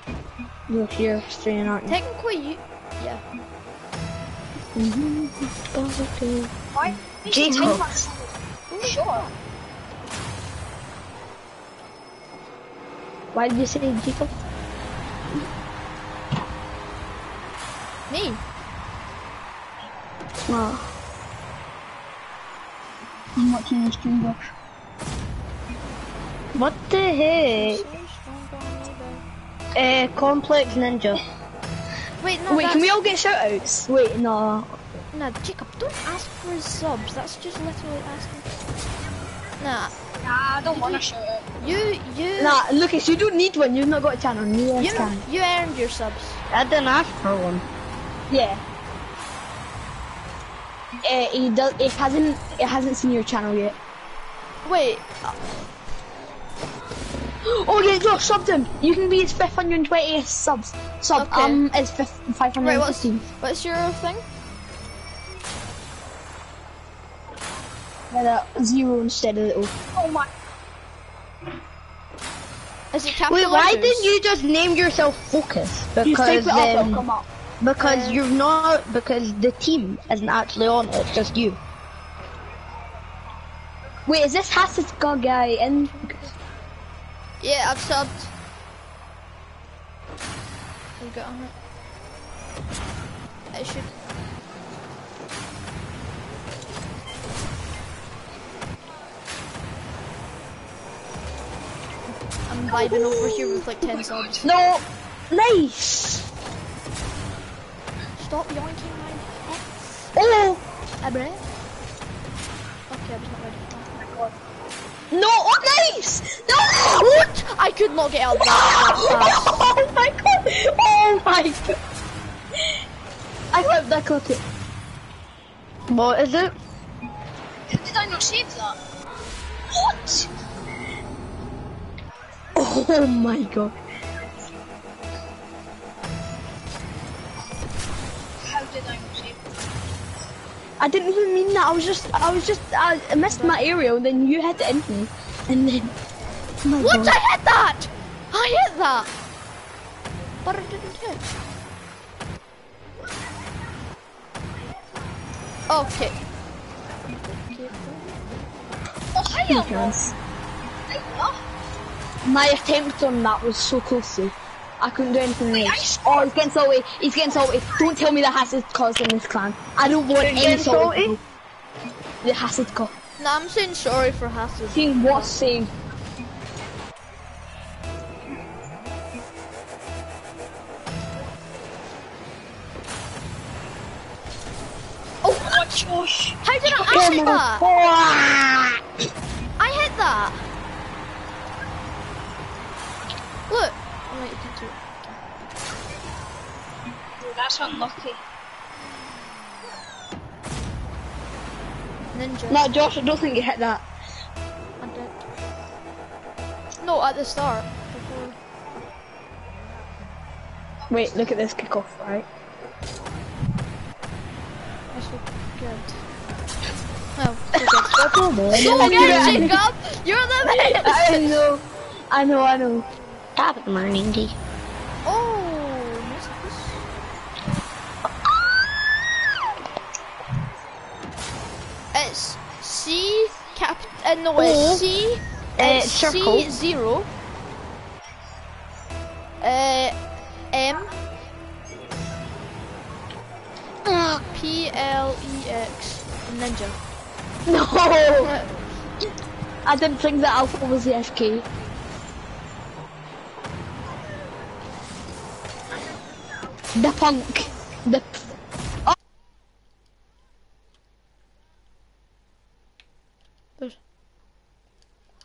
You're here, staying, aren't you? Technically, you. Yeah. Why? Jacob. Sure. Why did you say Jacob? Me. Oh. I'm watching the stream box. What the heck? Uh, Complex Ninja. Wait, no. Wait, that's... can we all get shoutouts? Wait, no. No, Jacob, don't ask for his subs. That's just literally asking. Nah, Nah, I don't want to show it. you, you, Nah, Lucas, you don't need one. You've not got a channel. You you, can. you earned your subs. I didn't ask for one. Yeah. Uh, he does. It hasn't. It hasn't seen your channel yet. Wait, Oh yeah, Josh subbed him. You can be his 520th subs. Sub. Okay. Um, it's fif- right, what's 515. what's your thing? Yeah, zero instead of little. Oh my. Is it capital Wait, why letters? didn't you just name yourself Focus? Because it um, come up. because Uh, you're not because the team isn't actually on it. It's just you. Wait, is this Hassel's guy in? Yeah, I've subbed. We got on it. I should. I'm vibing over here with like 10 subs. No. Nice. Stop yoinking my head. Oh. Abre. Okay, I was not ready for that. No. Oh, nice. No. What? I could not get out of that. Oh my god! Oh my god! I clipped, I clipped it. What is it? Did I not save that? What? Oh my god. I not save that? I didn't even mean that. I was just, I was just, I I missed my aerial, and then you hit it into me, and then. Oh my What? God. I hit that! I hit that! But it didn't hit. Okay. Oh, hiya. My attempt on that was so close to. I couldn't do anything Wait, else. Oh, he's getting salty. He's getting salty. Don't tell me that Hasid caused in this clan. I don't want any getting salty. salty? The Hasid cause. Nah, I'm saying sorry for Hassel. Seeing what's saying. Oh, Josh. How did I, oh I hit that? Oh, I hit that. That's unlucky. Ninja. no, Josh, I don't think you hit that. I did. No, at the start. Before. Wait, look at this kickoff, right? That's so good. Oh, so good. so So good, Jacob! You're the man! I know. I know, I know. Good morning, D. Oh, It's C cap. Uh, no, it's C. It's circle. C zero. Uh, M. P L E X Ninja. No! I didn't think that Alpha was the FK. The punk. The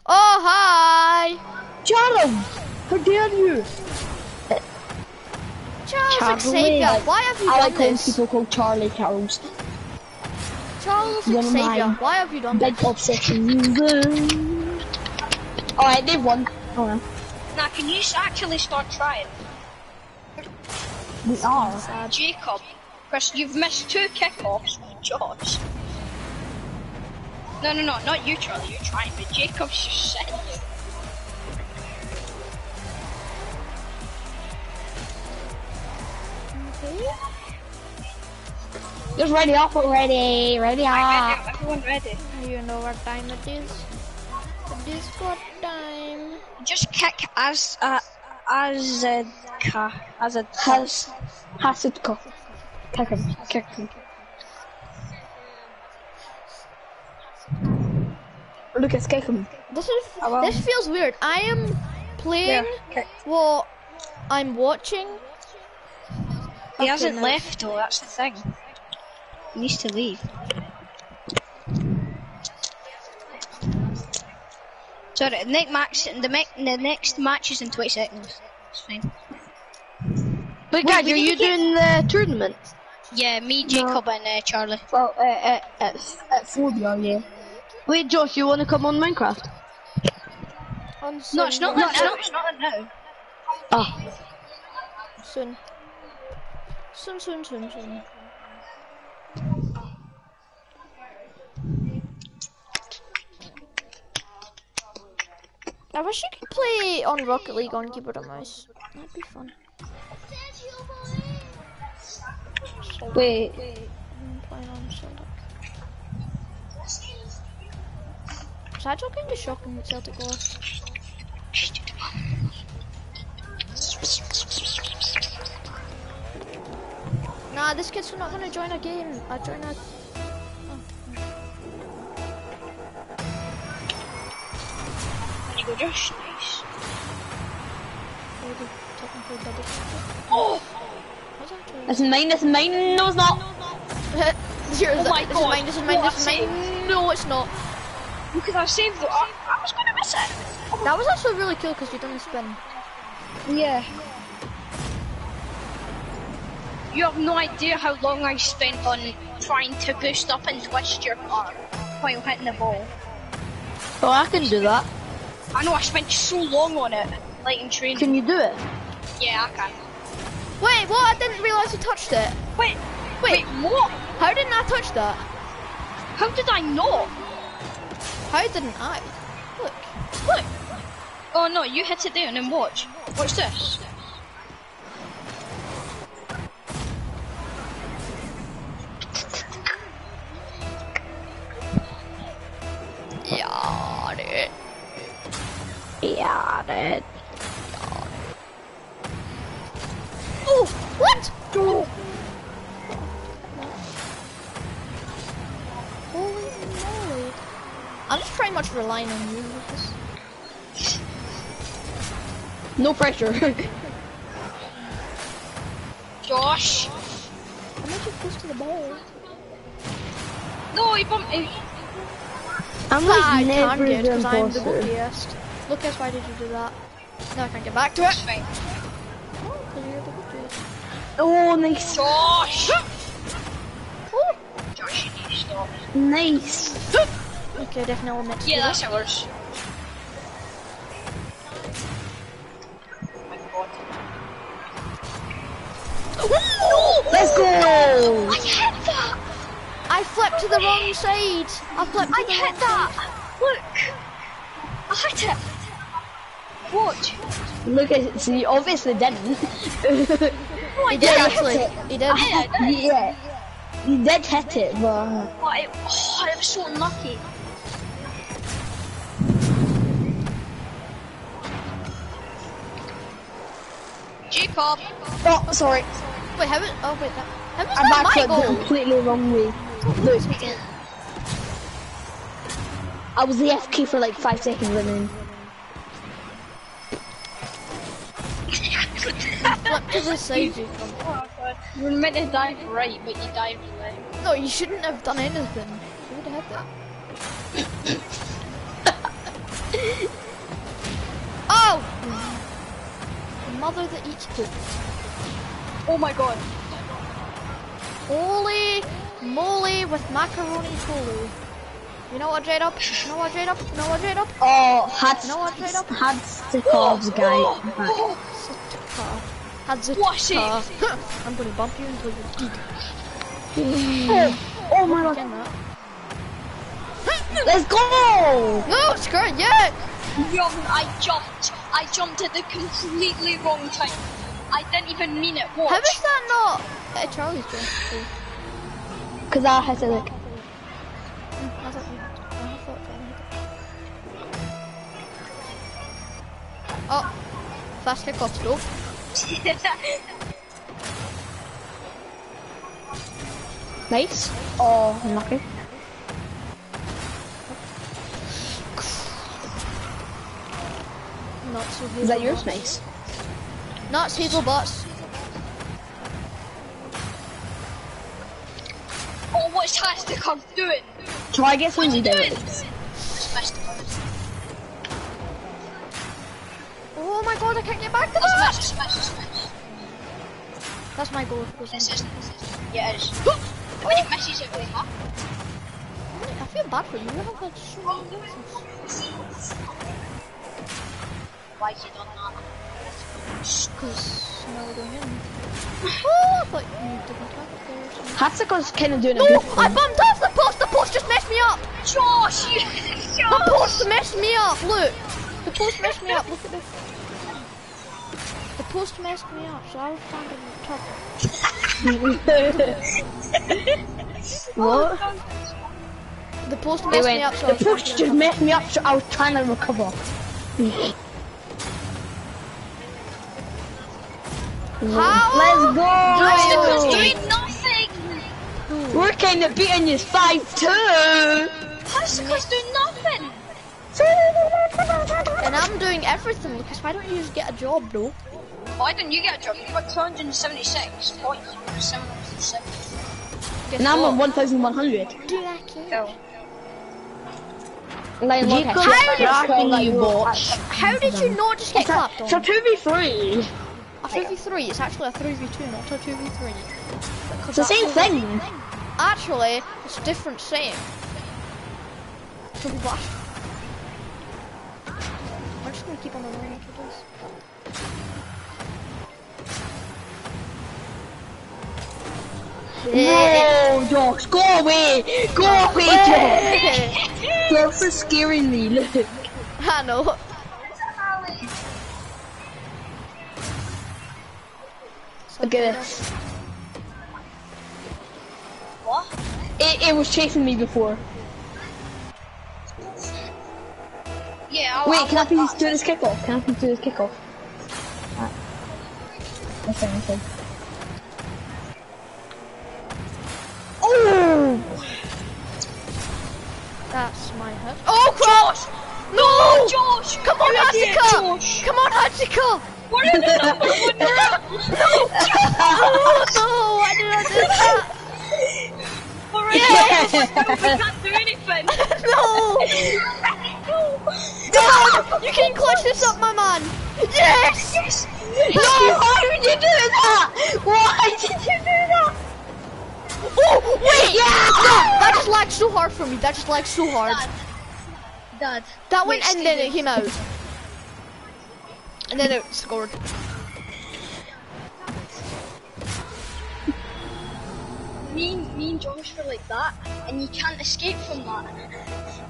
Oh hi, Charles! How dare you? Charles Charlie. Xavier. Why have you I done like calling this? people called Charlie Charles. Charles Never Xavier. mind. Why have you done this? Big obsession. Alright, they've won. Oh, well. Now, can you actually start trying? we are. Jacob, because you've missed two kickoffs with Josh. No, no, no, not you, Charlie. You're trying, but Jacob's just sitting there. Okay. Just ready up already. Ready up. ready, everyone ready. You know what time it is? It is what time? Just kick as uh, as a car as a Has Hasidko. Kick him. Kick him. Lucas, kick him. This is I will. this feels weird. I am playing There, kick. what I'm watching. He Okay, hasn't no. left though. That's the thing. He needs to leave. Sorry, the next match, the, me- the next match is in 20 seconds. It's fine. But guys, guys, are are you you doing the tournament? Yeah, me, Jacob, and uh, Charlie. Well, uh, uh, at, at Phobia, yeah. Wait, Josh, you want to come on Minecraft? On No, it's not soon. like now. It's not like now. Ah, Soon. Soon, soon, soon, soon. I wish you could play on Rocket League on keyboard and mouse. That'd be fun. wait. I'm playing on Celtic. Sideshow can be shocking with Celtic lost. Nah, this kid's not gonna join a game. I join a. Go, Josh. Nice. Maybe technically double. Oh, What's that? This mine, this is mine. No, it's not. Here, Oh my this is mine. This is mine. This is mine. No, it's not. Look at that save though. I, I was gonna miss it. That was actually really cool because you didn't spin. Yeah. You have no idea how long I spent on trying to boost up and twist your car while hitting the ball. Oh, I can do that. I know I spent so long on it, like in training. Can you do it? Yeah, I can. Wait, what? I didn't realize you touched it. Wait, Wait, wait, what? how didn't I touch that? How did I not? How didn't I? Look. Look. Oh no, you hit it there and then watch. Watch this. Yeah, dude. Yeah, that. Much relying on you, Lucas. No pressure. Josh. I'm not too close to the ball. No, he bumped me. I'm Ah, I like can't never get the because I'm the goofiest. Lucas, why did you do that? Now I can't get back to it. It's fine. Oh, 'cause you're the goofiest. Oh, nice. Josh. Oh, Josh, you need to stop. Nice. Okay, definitely meant to Yeah, that's ours. Oh. Let's go. I hit that! I flipped to the wrong side. I flipped to I the hit wrong that! Look! I hit it! Watch! Look at it. See, obviously didn't. No, I He did did Yeah, actually. He did. I hit it, I did. yeah. You did hit it, but But it, oh, it was so unlucky. Jacob! oh, sorry. Wait, how was? Oh wait, that. How was I that my backflipped the goal? completely wrong way. Look, I was the FK for like five seconds and then. Flip to the side, Jacob. Oh god. You were meant to dive right, but you dived left. No, you shouldn't have done anything. You would have had that. mother that eats poop. Oh my god. Holy moly with macaroni chole. You know what, Jade up? You know what, Jade up? You know what, Jade up? Oh, had No one trade up? had Stikov's guy. Had Wash it. I'm gonna bump you until you're dead. Oh, oh my god. Let's go! No, screw it, yeah! Young, I jumped. I jumped at the completely wrong time. I didn't even mean it. Watch. How is that not a Charlie's jump? Oh, Cause I had to like. I thought you. I thought Oh, fast kick off though. Nice. Oh, unlucky. Nuts with Is that yours? hazelnuts. Nice. Nuts, hazel butts. oh, what's Hashtag doing? Try get some What's he doing? videos. Smash. Oh my god, I can't get back to Smash, that! smash, smash. That's my goal. if it goes This in. isn't. This isn't. Yeah, it is. How many meshes have we got? I feel bad for you. You have like so many misses. Why has he done that? Because we're going in. Oh, I thought you didn't it there. Hatsiko's kind of doing No, good I bumped off the post. The post just messed me up. Josh, you. The post messed me up. Look, the post messed me up. Look at this. The post messed me up, so I was trying to recover. What? The post messed went, me up, so I the push just messed me up, so I was trying to recover. How? Let's Hashtag's go! doing nothing. We're kind of beating you 5-2! Hashtag's doing nothing. And I'm doing everything, Lucas. Why don't you just get a job, though? Why don't you get a job? You've got 276 points. And I'm on 1,100. Do I care? Oh. Like, Jacob, how tracking you bots. How did you not just get clapped It's a on? 2v3. A 3v3, it's actually a 3v2, not a 2v3. It's the same thing. Actually, it's different same. So what? I'm just gonna keep on the line after this. Whoa, Josh, go away! Go away, Josh! You're for scaring me, look. I know. Look at this. What? It, it was chasing me before. Yeah, I'll, Wait, I'll can I please do this kickoff? Can I please do this kickoff? Okay, okay. Oh! That's my head. Oh crap! No! Josh! Come on, you idiot, Hatchika! Josh! Come on, Hatchika! We're in the number one round! Oh no! I did not do that! We're in the number one round, we can't do anything! No! No! You can clutch this up, my man! Yes! Yes! No! Why would you do that? Why did you do that? Oh, wait! Yeah! That just lagged so hard for me. That just lagged so hard. Dad. That went Wait, in, then it came out. And then it scored. Me, me and Josh were like that, and you can't escape from that.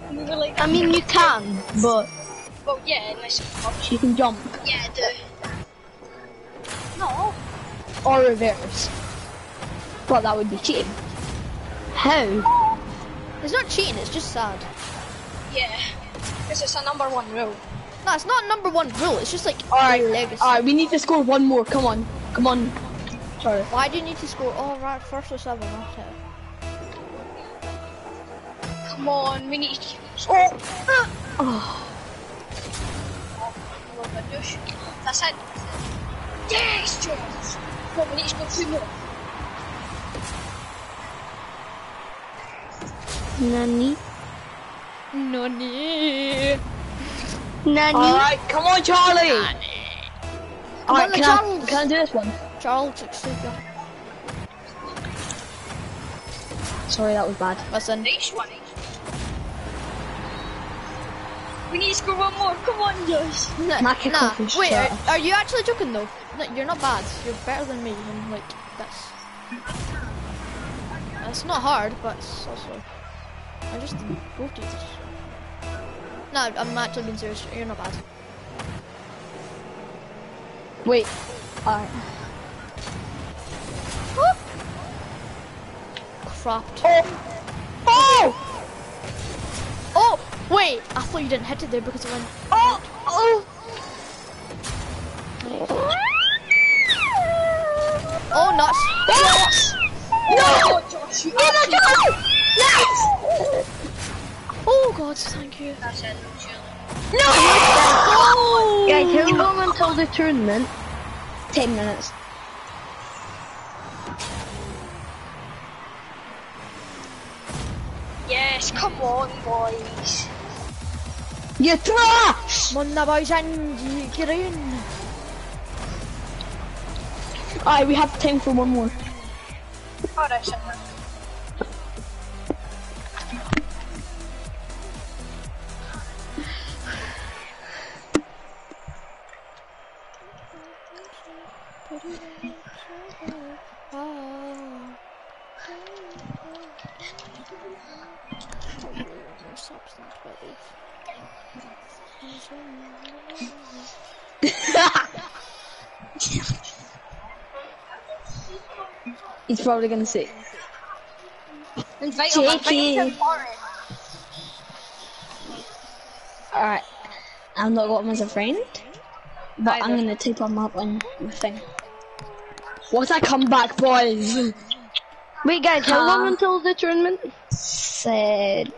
And we were like, I mean, you can, but well, yeah, unless you you can jump Yeah, do. No. or reverse. But that would be cheating. How? Oh. It's not cheating, it's just sad. Yeah. Because it's a number one rule. No, it's not number one rule, it's just like all right, legacy. all right. we need to score one more. Come on, come on. Sorry. Why do you need to score? Oh, right, first or seven, okay. Come on, we need to. Oh. oh. Well, but Josh, That's it. Yes, Josh! Come on, we need to score two more. Nani? Nani? Nani? Alright, come on, Charlie. Come Alright, on, the can, I, can I do this one? Charles Xavier. Sorry, that was bad. Listen. Nice one. We need to score one more. Come on, Josh. Nah, nah. Wait, are, are you actually joking though? No, you're not bad. You're better than me in like that's It's not hard, but it's also. I just wrote it. No, I'm actually being serious. You're not bad. Wait. Alright. Crapped. Oh! Oh! Oh, wait! I thought you didn't hit it there because it went. Oh! Oh! Oh, nuts! Ah! Yes! No! Josh, you No, no, no! Yes! God, thank you. That's it. No! Oh! Guys, how long until the tournament? Ten minutes. Yes, come on, boys. You trash! Monna boys and green. Alright, we have time for one more. That's probably gonna say. Invite him, invite him to JK. Alright. I've not got him as a friend. But I'm gonna type him up on the thing. What a comeback, boys! Wait, guys, how long Ha. until the tournament? Said.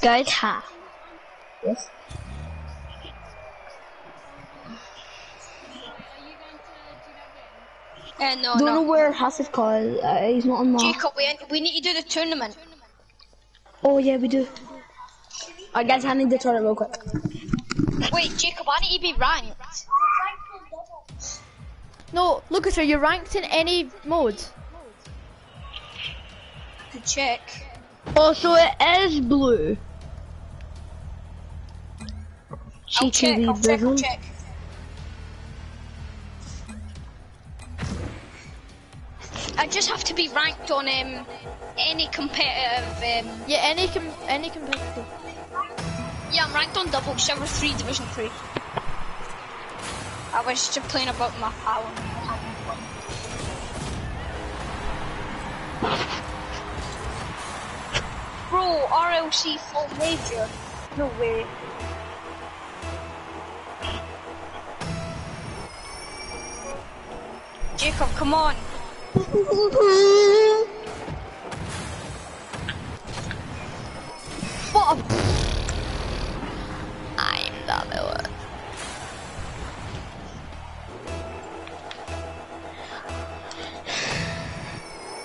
Guys, Ha. Yes. Uh, no, Don't no. know where Hasif called. Uh, he's not on my. Jacob, we, we need to do the tournament. Oh yeah, we do. Alright, guys, I need the toilet real quick. Wait, Jacob, I need to be ranked. No, look at her. You're ranked in any mode. To check. oh, so it is blue. I'll check, I'll check, I'll check. I just have to be ranked on um, any competitive. Um, Yeah, any com any competitive. yeah, I'm ranked on double server three, division three. I was just playing about my power. and having fun. Bro, RLC full major. No way. Jacob, come on. What? I'm the villain.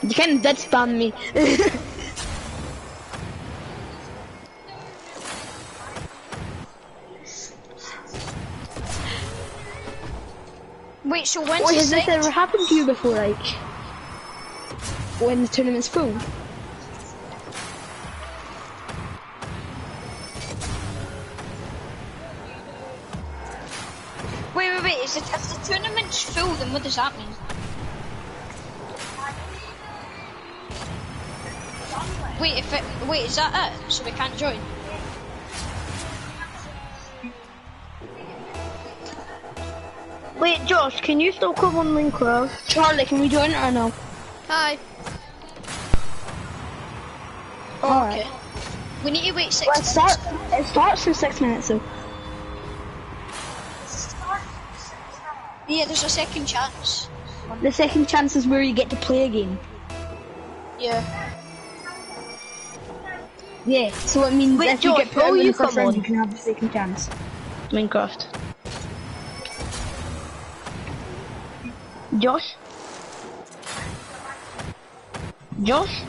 You of dead spam me. Wait, so when's Wait, has this ever happened to you before, like? When the tournament's full? Wait, wait, wait. Is it if the tournament's full? Then what does that mean? Wait, if it wait, is that it? So we can't join? Wait, Josh, can you still come on Minecraft? Charlie, can we join it or no? Hi. We need to wait six Well, it, minutes. start, it starts in six minutes, so. Yeah, there's a second chance. The second chance is where you get to play again. Yeah. Yeah, so it means Wait, if you get put oh, in you the first round, on? you can have the second chance. Minecraft. Josh? Josh?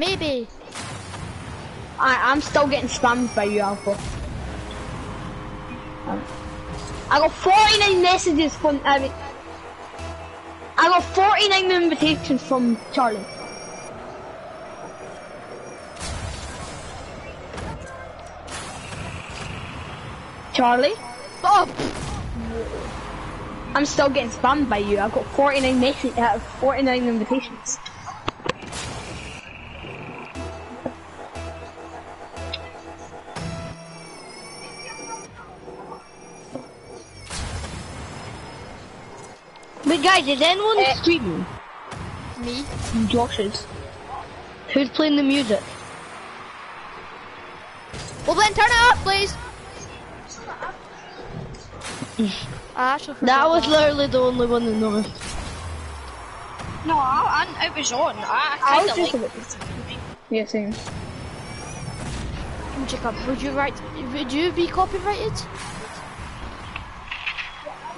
Maybe. I, I'm still getting spammed by you, Alpha. Um, I got 49 messages from, I mean, I got 49 invitations from Charlie. Charlie? Oh, I'm still getting spammed by you. I've got 49 messages, uh, 49 invitations. Guys, is anyone Eh. streaming? me. Josh's. Who's playing the music? Well then, turn it up, please. I actually That was literally the only one that noticed. No, I, I, it was on. I, I I was just a of bit. Yeah, same. Jacob, would you write? Would you be copyrighted?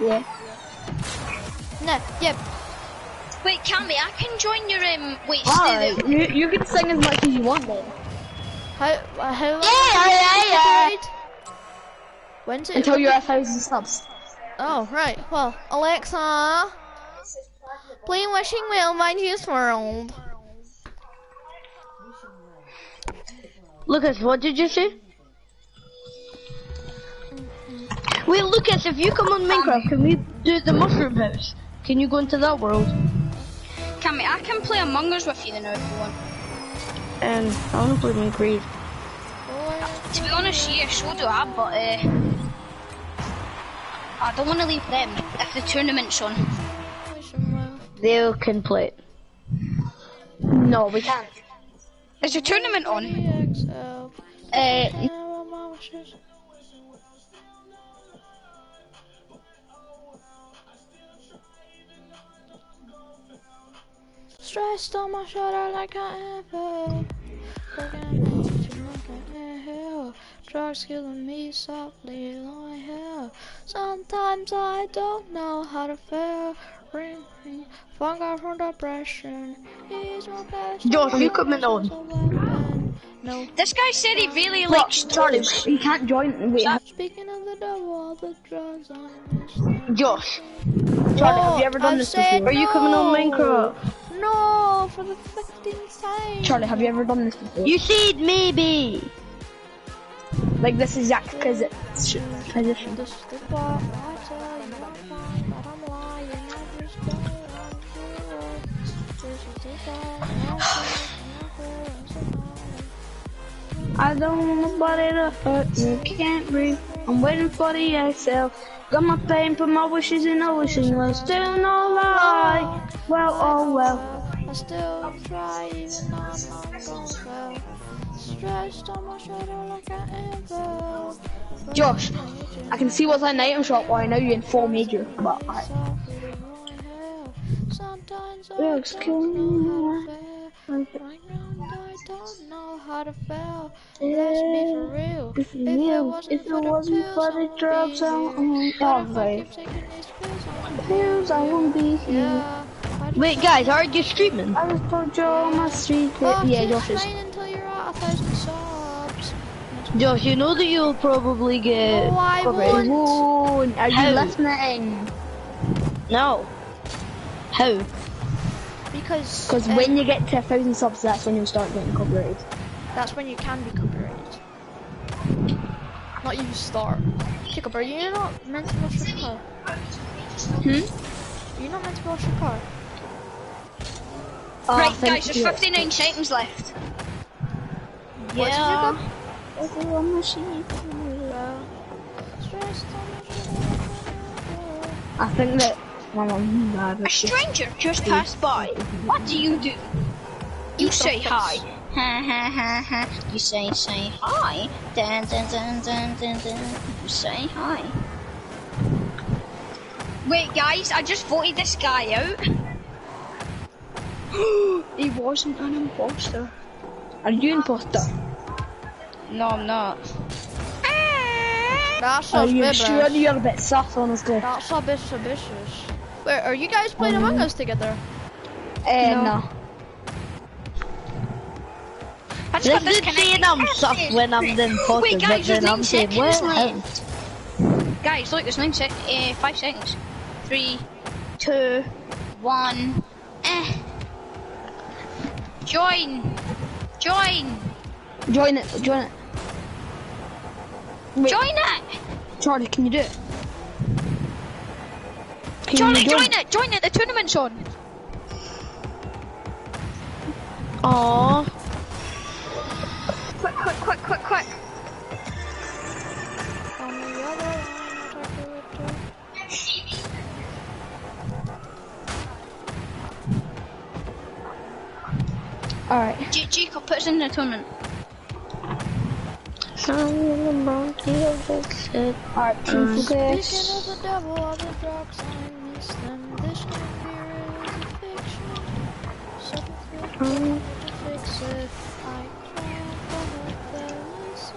Yeah. No. Yeah. like. Wait, Cammy, I can join your um. Wait, Alright, you, you can sing as much as you want then. How? uh, How? long Yeah, yeah, yeah. When's it? Until you're a thousand subs. Oh, right. Well, Alexa, play Wishing Well by Juice WRLD. Lucas, what did you say? Wait, Lucas, if you come on Minecraft, can we do the mushroom house? Can you go into that world? Cammy, I can play Among Us with you now if you want. And I want to play Minecraft. To be honest, yeah, so do I, but uh, I don't want to leave them if the tournament's on. They can play it. No, we can't. Is the tournament on? Uh, Stressed on my shoulder like I ever. Forgetting to make it hell. Drugs killing me softly, long hair. Sometimes I don't know how to feel. Ring, ring, funk out from depression. He's my best. Josh, you friend, comment on. No. This guy said he really Look, likes Charlie, dolls. you can't join. Wait, Speaking of the devil, the drugs I miss. them. Josh, Charlie, have you ever done I this said before? are you coming on. Minecraft? No, for the 15th time. Charlie, have you ever done this before? You said maybe. like this exact posi- position. Is the part where I tell I'm fine, but I'm lying every day. I don't want nobody to hurt you, can't breathe. I'm waiting for the exhale. Got my pain, put my wishes in a wishing well. Still no lie. Well, oh well. I still try even though I'm not fail. Stretched on my shoulder like an anvil. Josh, I can see what's an item shop I know you're in four major, but I, Sometimes I Looks don't cool. know how to fail. Right now I don't know how to fail. Let's be for real. If it, If it wasn't if it for the wasn't pills, for the drugs, I here. won't But oh, if I right. keep taking these pills, I won't be Pills, I won't be here. Yeah. Wait, guys, are you streaming? I just told you all my secret. Oh, Yeah, keep Josh is. until you're at a thousand subs. Josh, you know that you'll probably get No, I copyright. won't. Whoa, are you How? listening? No. How? Because Because um, when you get to a thousand subs, that's when you'll start getting copyrighted. that's when you can be copyrighted. Not you start. Jacob, are you not meant to wash your car? Hmm? Are you not meant to wash your car? Oh, right, guys, there's 59 seconds left. What did Yeah. you go? Well, stressed on my shoulder. I think that my mum A stranger just passed by. What do you do? You say hi. Ha ha ha ha. You say say hi. Dun dun dun dun dun dun. You say hi. Wait, guys, I just voted this guy out. He wasn't an imposter. Are you imposter? No, I'm not. That's Are you sure you're a bit sus, honestly? That's a bit suspicious. Wait, are you guys playing Among Us together? Eh, no. I just This got is disconnected. I'm sus when I'm the imposter, Wait, guys, there's then I'm nine saying, seconds left. Guys, look, there's nine sec- uh, five seconds. Three, two, one. Eh. Join. Join. Join it, join it. Wait, Join it. Charlie, can you do it? Can Charlie, you join it. Join it. The tournament's on. Aww. Quick, quick, quick, quick, quick. On the other line, I'll take it too. Alright. Jacob, put us in the tournament. Alright, team Speaking focus. Miss them. This computer is a fiction. Something to fix it. I listen.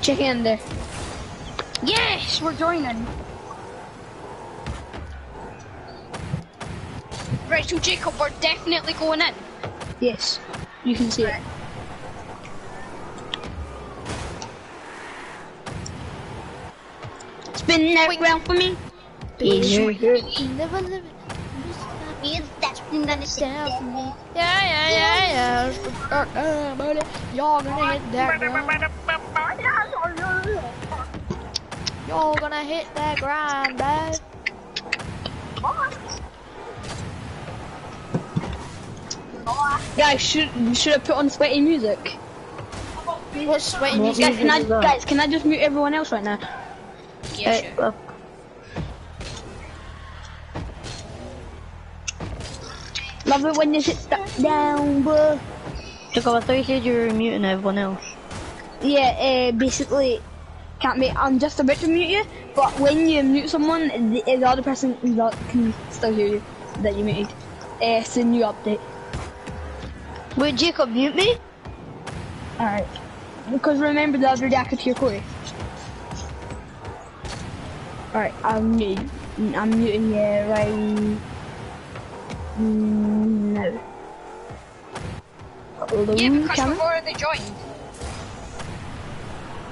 Check in there. Yes, we're joining. Right, so Jacob, we're definitely going in. Yes, you can see it. Spin that round for me. Never live it. Stand for me. Yeah, yeah, yeah, yeah. buddy. Y'all gonna hit that ground. Y'all gonna hit that grind, bud. Guys, should should I put on sweaty music? What's sweaty What music? Guys, can I guys can I just mute everyone else right now? Yeah, sure. uh, Love it when you sit down, bro. Jacob, I thought you said you were muting everyone else. Yeah, uh, basically, can't be. I'm just about to mute you, but when you mute someone, the, the other person can still hear you that you muted. Uh, it's a new update. Wait, Jacob, mute me? Alright. Because remember the other day I could hear Corey. Alright, I'm muting. I'm muting you right mm, No. Hello, Yeah, because Cammy? we've already joined.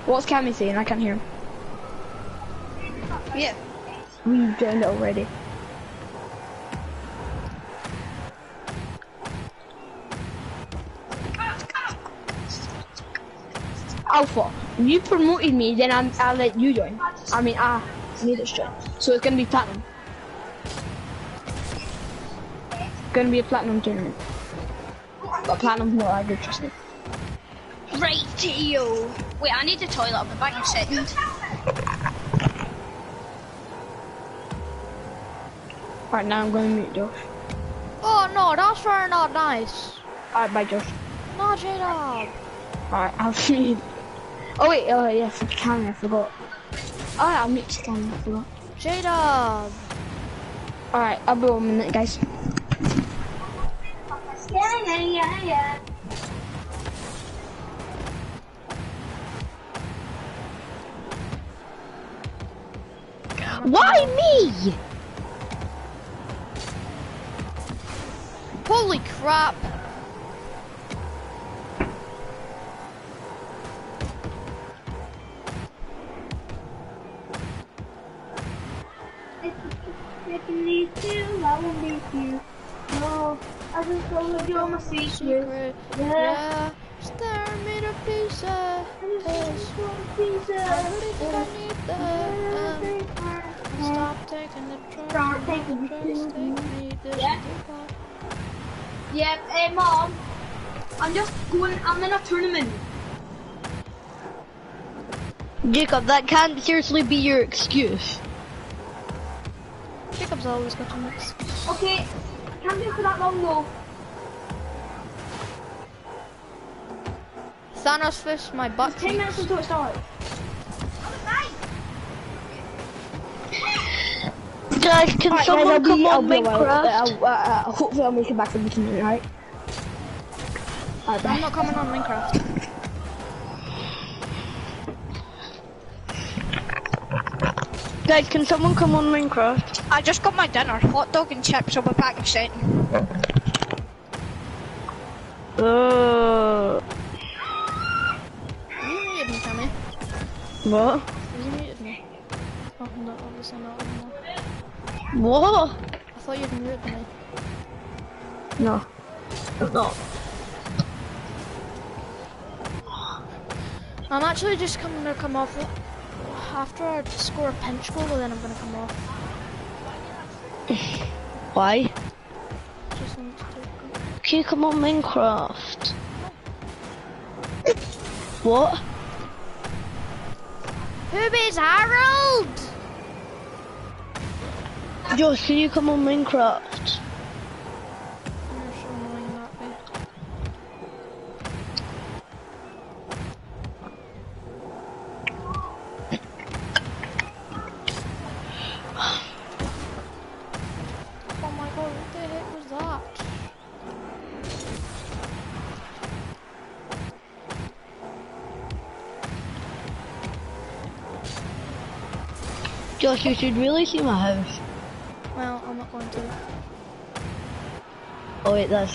What's Cammy saying? I can't hear him. Yeah. We've joined already. Alpha, you promoted me, then I'm, I'll let you join. I mean, I made it join. So it's gonna be platinum. gonna be a platinum tournament. But platinum's not good, trust me. Right, yo. Wait, I need the toilet. I'll be back in a second. Alright, now I'm gonna mute Josh. Oh no, that's very not nice. Alright, bye Josh. No, J-Dog. Alright, I'll see you. Oh wait, oh yeah, for the camera, I forgot. I'll mute the camera, I forgot. J-Dog. Alright, I'll be one minute, guys. Yeah, yeah, yeah, yeah. Why me? Holy crap. I you. No, I just told you you're my secret. Secret. Yeah. Yeah. Stare me to pieces. I just want pizza. I really I need that. Um, stop taking the drugs. Stop taking the drugs. drugs. Take me Yeah. Yep, hey mom. I'm just going, I'm in a tournament. Jacob, that can't seriously be your excuse. Jacob's always got to mix. Okay, can't do for that long though. Thanos fished my butt Ten minutes until it starts. Guys, can Alright, someone guys, I'll come be, I'll on be a while. Minecraft? Uh, uh, uh, hopefully I'll make it back from the community, alright? Alright, I'm not coming on Minecraft. Guys, can someone come on Minecraft? I just got my dinner. Hot dog and chips. I'll be back in a second. Uh, You muted me, Tammy. what? You muted me. Oh, no, obviously not. No. What? I thought you'd muted me. No. No. I'm actually just coming to come off. After I score a pinch goal, then I'm gonna come off. Why? Just need to do Can you come on Minecraft? What? Who is Harold? Josh, can you come on Minecraft? Josh, you should really see my house. Well, I'm not going to. Oh wait, that's...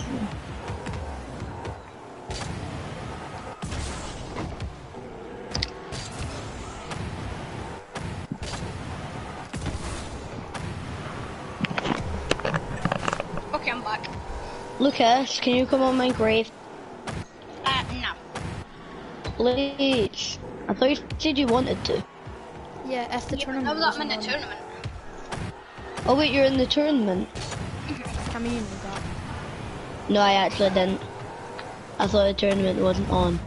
Okay, I'm back. Lucas, can you come on Minecraft? Uh, no. Please. I thought you said you wanted to. Yeah, if the tournament No, that I'm wasn't in the tournament. Oh wait, you're in the tournament. Mm-hmm. Come in with that. No, I actually didn't. I thought the tournament wasn't on.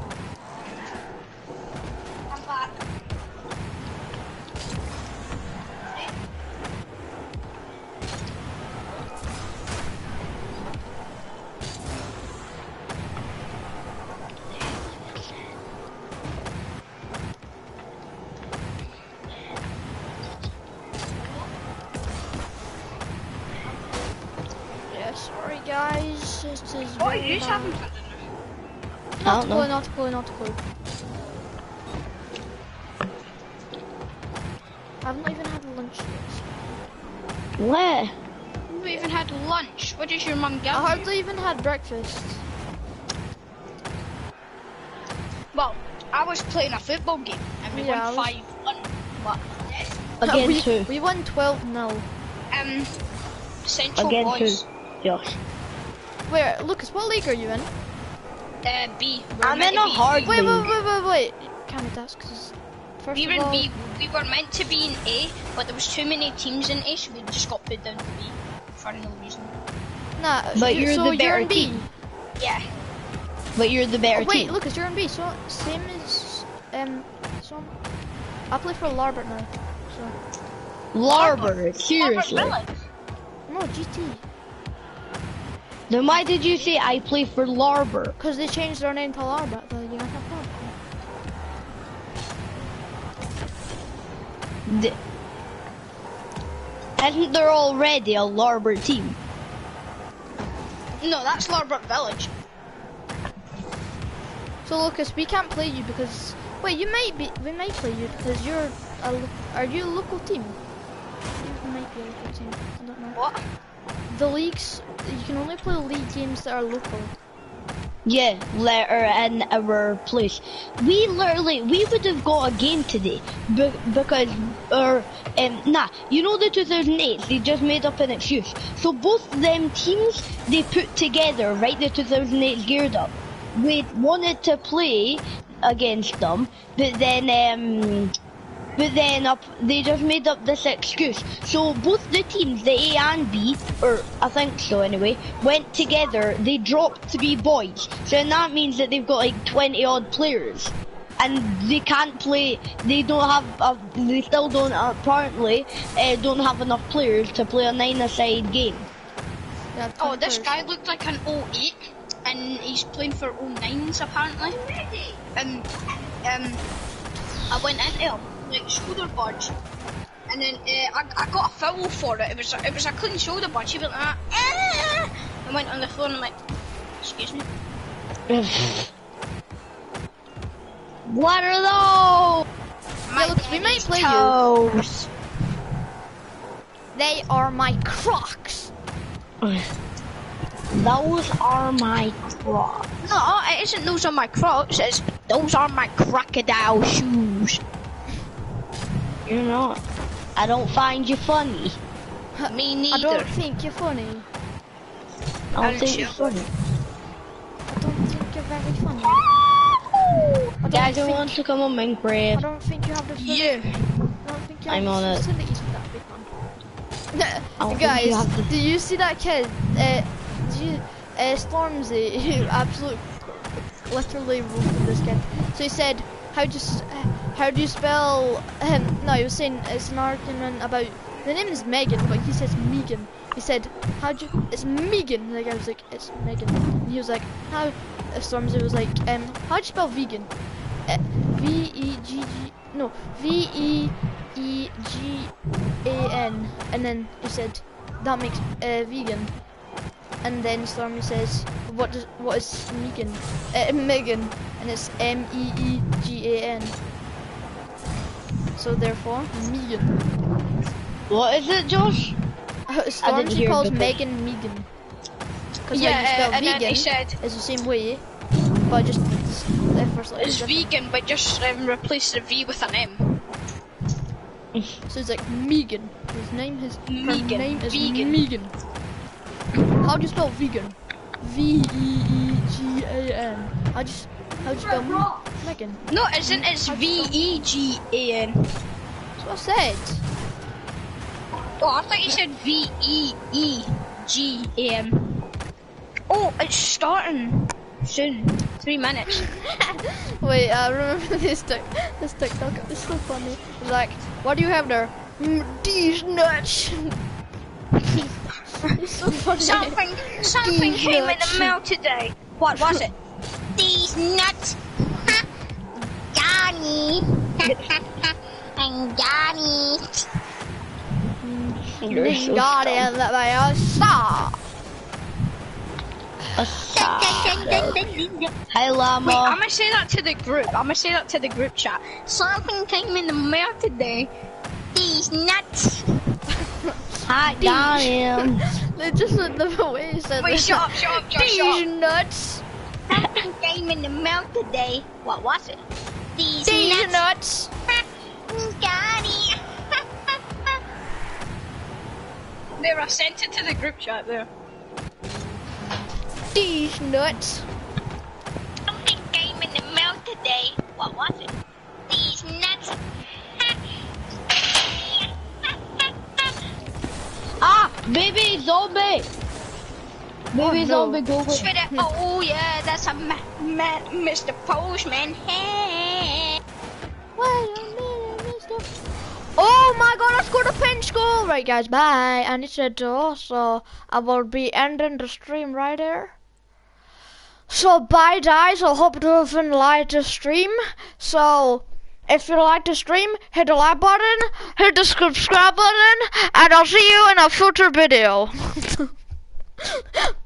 Playing a football game and we Yeah, won 5 1. But, Against we, who? we won 12 0. um, Central Against Boys, who? Josh. Wait, Lucas, what league are you in? uh, B. We were I'm in to a be- hard Wait, wait, wait, wait, wait. Can't be that because first We were of in all, B. We were meant to be in A, but there was too many teams in A, so we just got put down to B for no reason. Nah, But you- you're so the you're in B. team. Yeah. But you're the better Oh, wait, team. Lucas, you're in B. So same as um. So I play for Larbert now. So Larbert, seriously. Robert no GT, Then why did you say I play for Larbert? cause they changed their name to Larbert. The United Club. The, isn't there already a Larbert team? No, that's Larbert Village. So Lucas, we can't play you because wait, you might be. We might play you because you're a. Are you a local team? You might be a local team. I don't know. What? The leagues, you can only play league games that are local. Yeah, letter in our place. We literally, we would have got a game today be- because, or, um, nah, you know the 2008, they just made up an excuse. So both them teams, they put together, right, the 2008 geared up. We wanted to play against them, but then, um, but then up, they just made up this excuse. So both the teams, the A and B, or I think so anyway, went together. They dropped to be boys. So that means that they've got like 20 odd players. And they can't play, they don't have, uh, they still don't, apparently, uh, don't have enough players to play a nine-a-side game. Yeah, Oh, 10 this guy looked like an 08, and he's playing for 09s apparently. And um, I went into him like shoulder budge, and then uh, I, I got a foul for it. It was a, it was a clean shoulder budge. He went like, ah! I went on the floor and I'm like, excuse me. What are those? Yeah, look, we might play you. Toes. They are my Crocs. Those are my crocs. No, it isn't. Those are my Crocs. It's those are my crocodile shoes. You're not. I don't find you funny. Me neither. I don't think you're funny. I don't Aren't think you? you're funny. I don't think you're very funny. I Guys, I think, want to come on Minecraft. I don't think you have the facilities. Yeah. I don't think you have I'm on it. facilities for that big man. I don't think Guys, you do you see that kid? Uh, uh, Stormzy, who absolutely, literally roasted this game. So he said, "How do you, how do you spell?" Um, no, he was saying it's an argument about the name is Megan, but he says Megan. He said, "How do you, it's Megan?" The guy was like, "It's Megan." And he was like, "How?" Uh, Stormzy was like, "Um, how do you spell vegan?" Uh, E no V E E G A N and then he said that makes uh, vegan and then Stormzy says what does what is Megan uh, Megan and it's M E E G A N so therefore Megan What is it, Josh? Stormzy hear calls. Megan Megan because Yeah, how you spell uh, and then he said is the same way but just the first letter it's different. vegan, but just um, replace the V with an M. So it's like Megan. His name is her Megan. name is Vegan. Megan. How do you spell vegan? V E E G A N. How do you how do you spell me- Megan? No, it isn't. It's V E G A N. That's what I said. Oh, I thought you said V E E G A N. Oh, it's starting soon. Three minutes. Wait, I remember this tic this TikTok. It's so funny. It's like, what do you have there? Mm, these nuts. it's so. Something, something These came in the mail today. What was it? These nuts. Johnny. I'm Johnny. You're so Got dumb. it. Let me uh, stop. Hi, Llama. Wait, I'm gonna say that to the group. I'm gonna say that to the group chat. Something came in the mail today. These nuts. Hi, got him. They just the way he said Wait, that. shut up, shut up, shut up, These nuts. Something came in the mail today. What was it? These, These nuts. nuts. Johnny. there, I sent it to the group chat there. These nuts. Something came in the mail today. What was it? These nuts. Ah, baby zombie. Maybe no. zombie go away. Oh yeah, that's a ma- ma- Mr. Postman. Hey. Wait a minute, Mister. Oh my God! I scored a pinch goal. Right, guys. Bye. I need to do so. I will be ending the stream right there. So bye, guys. I hope you have liked the stream. So. If you like the stream, hit the like button, hit the subscribe button, and I'll see you in a future video.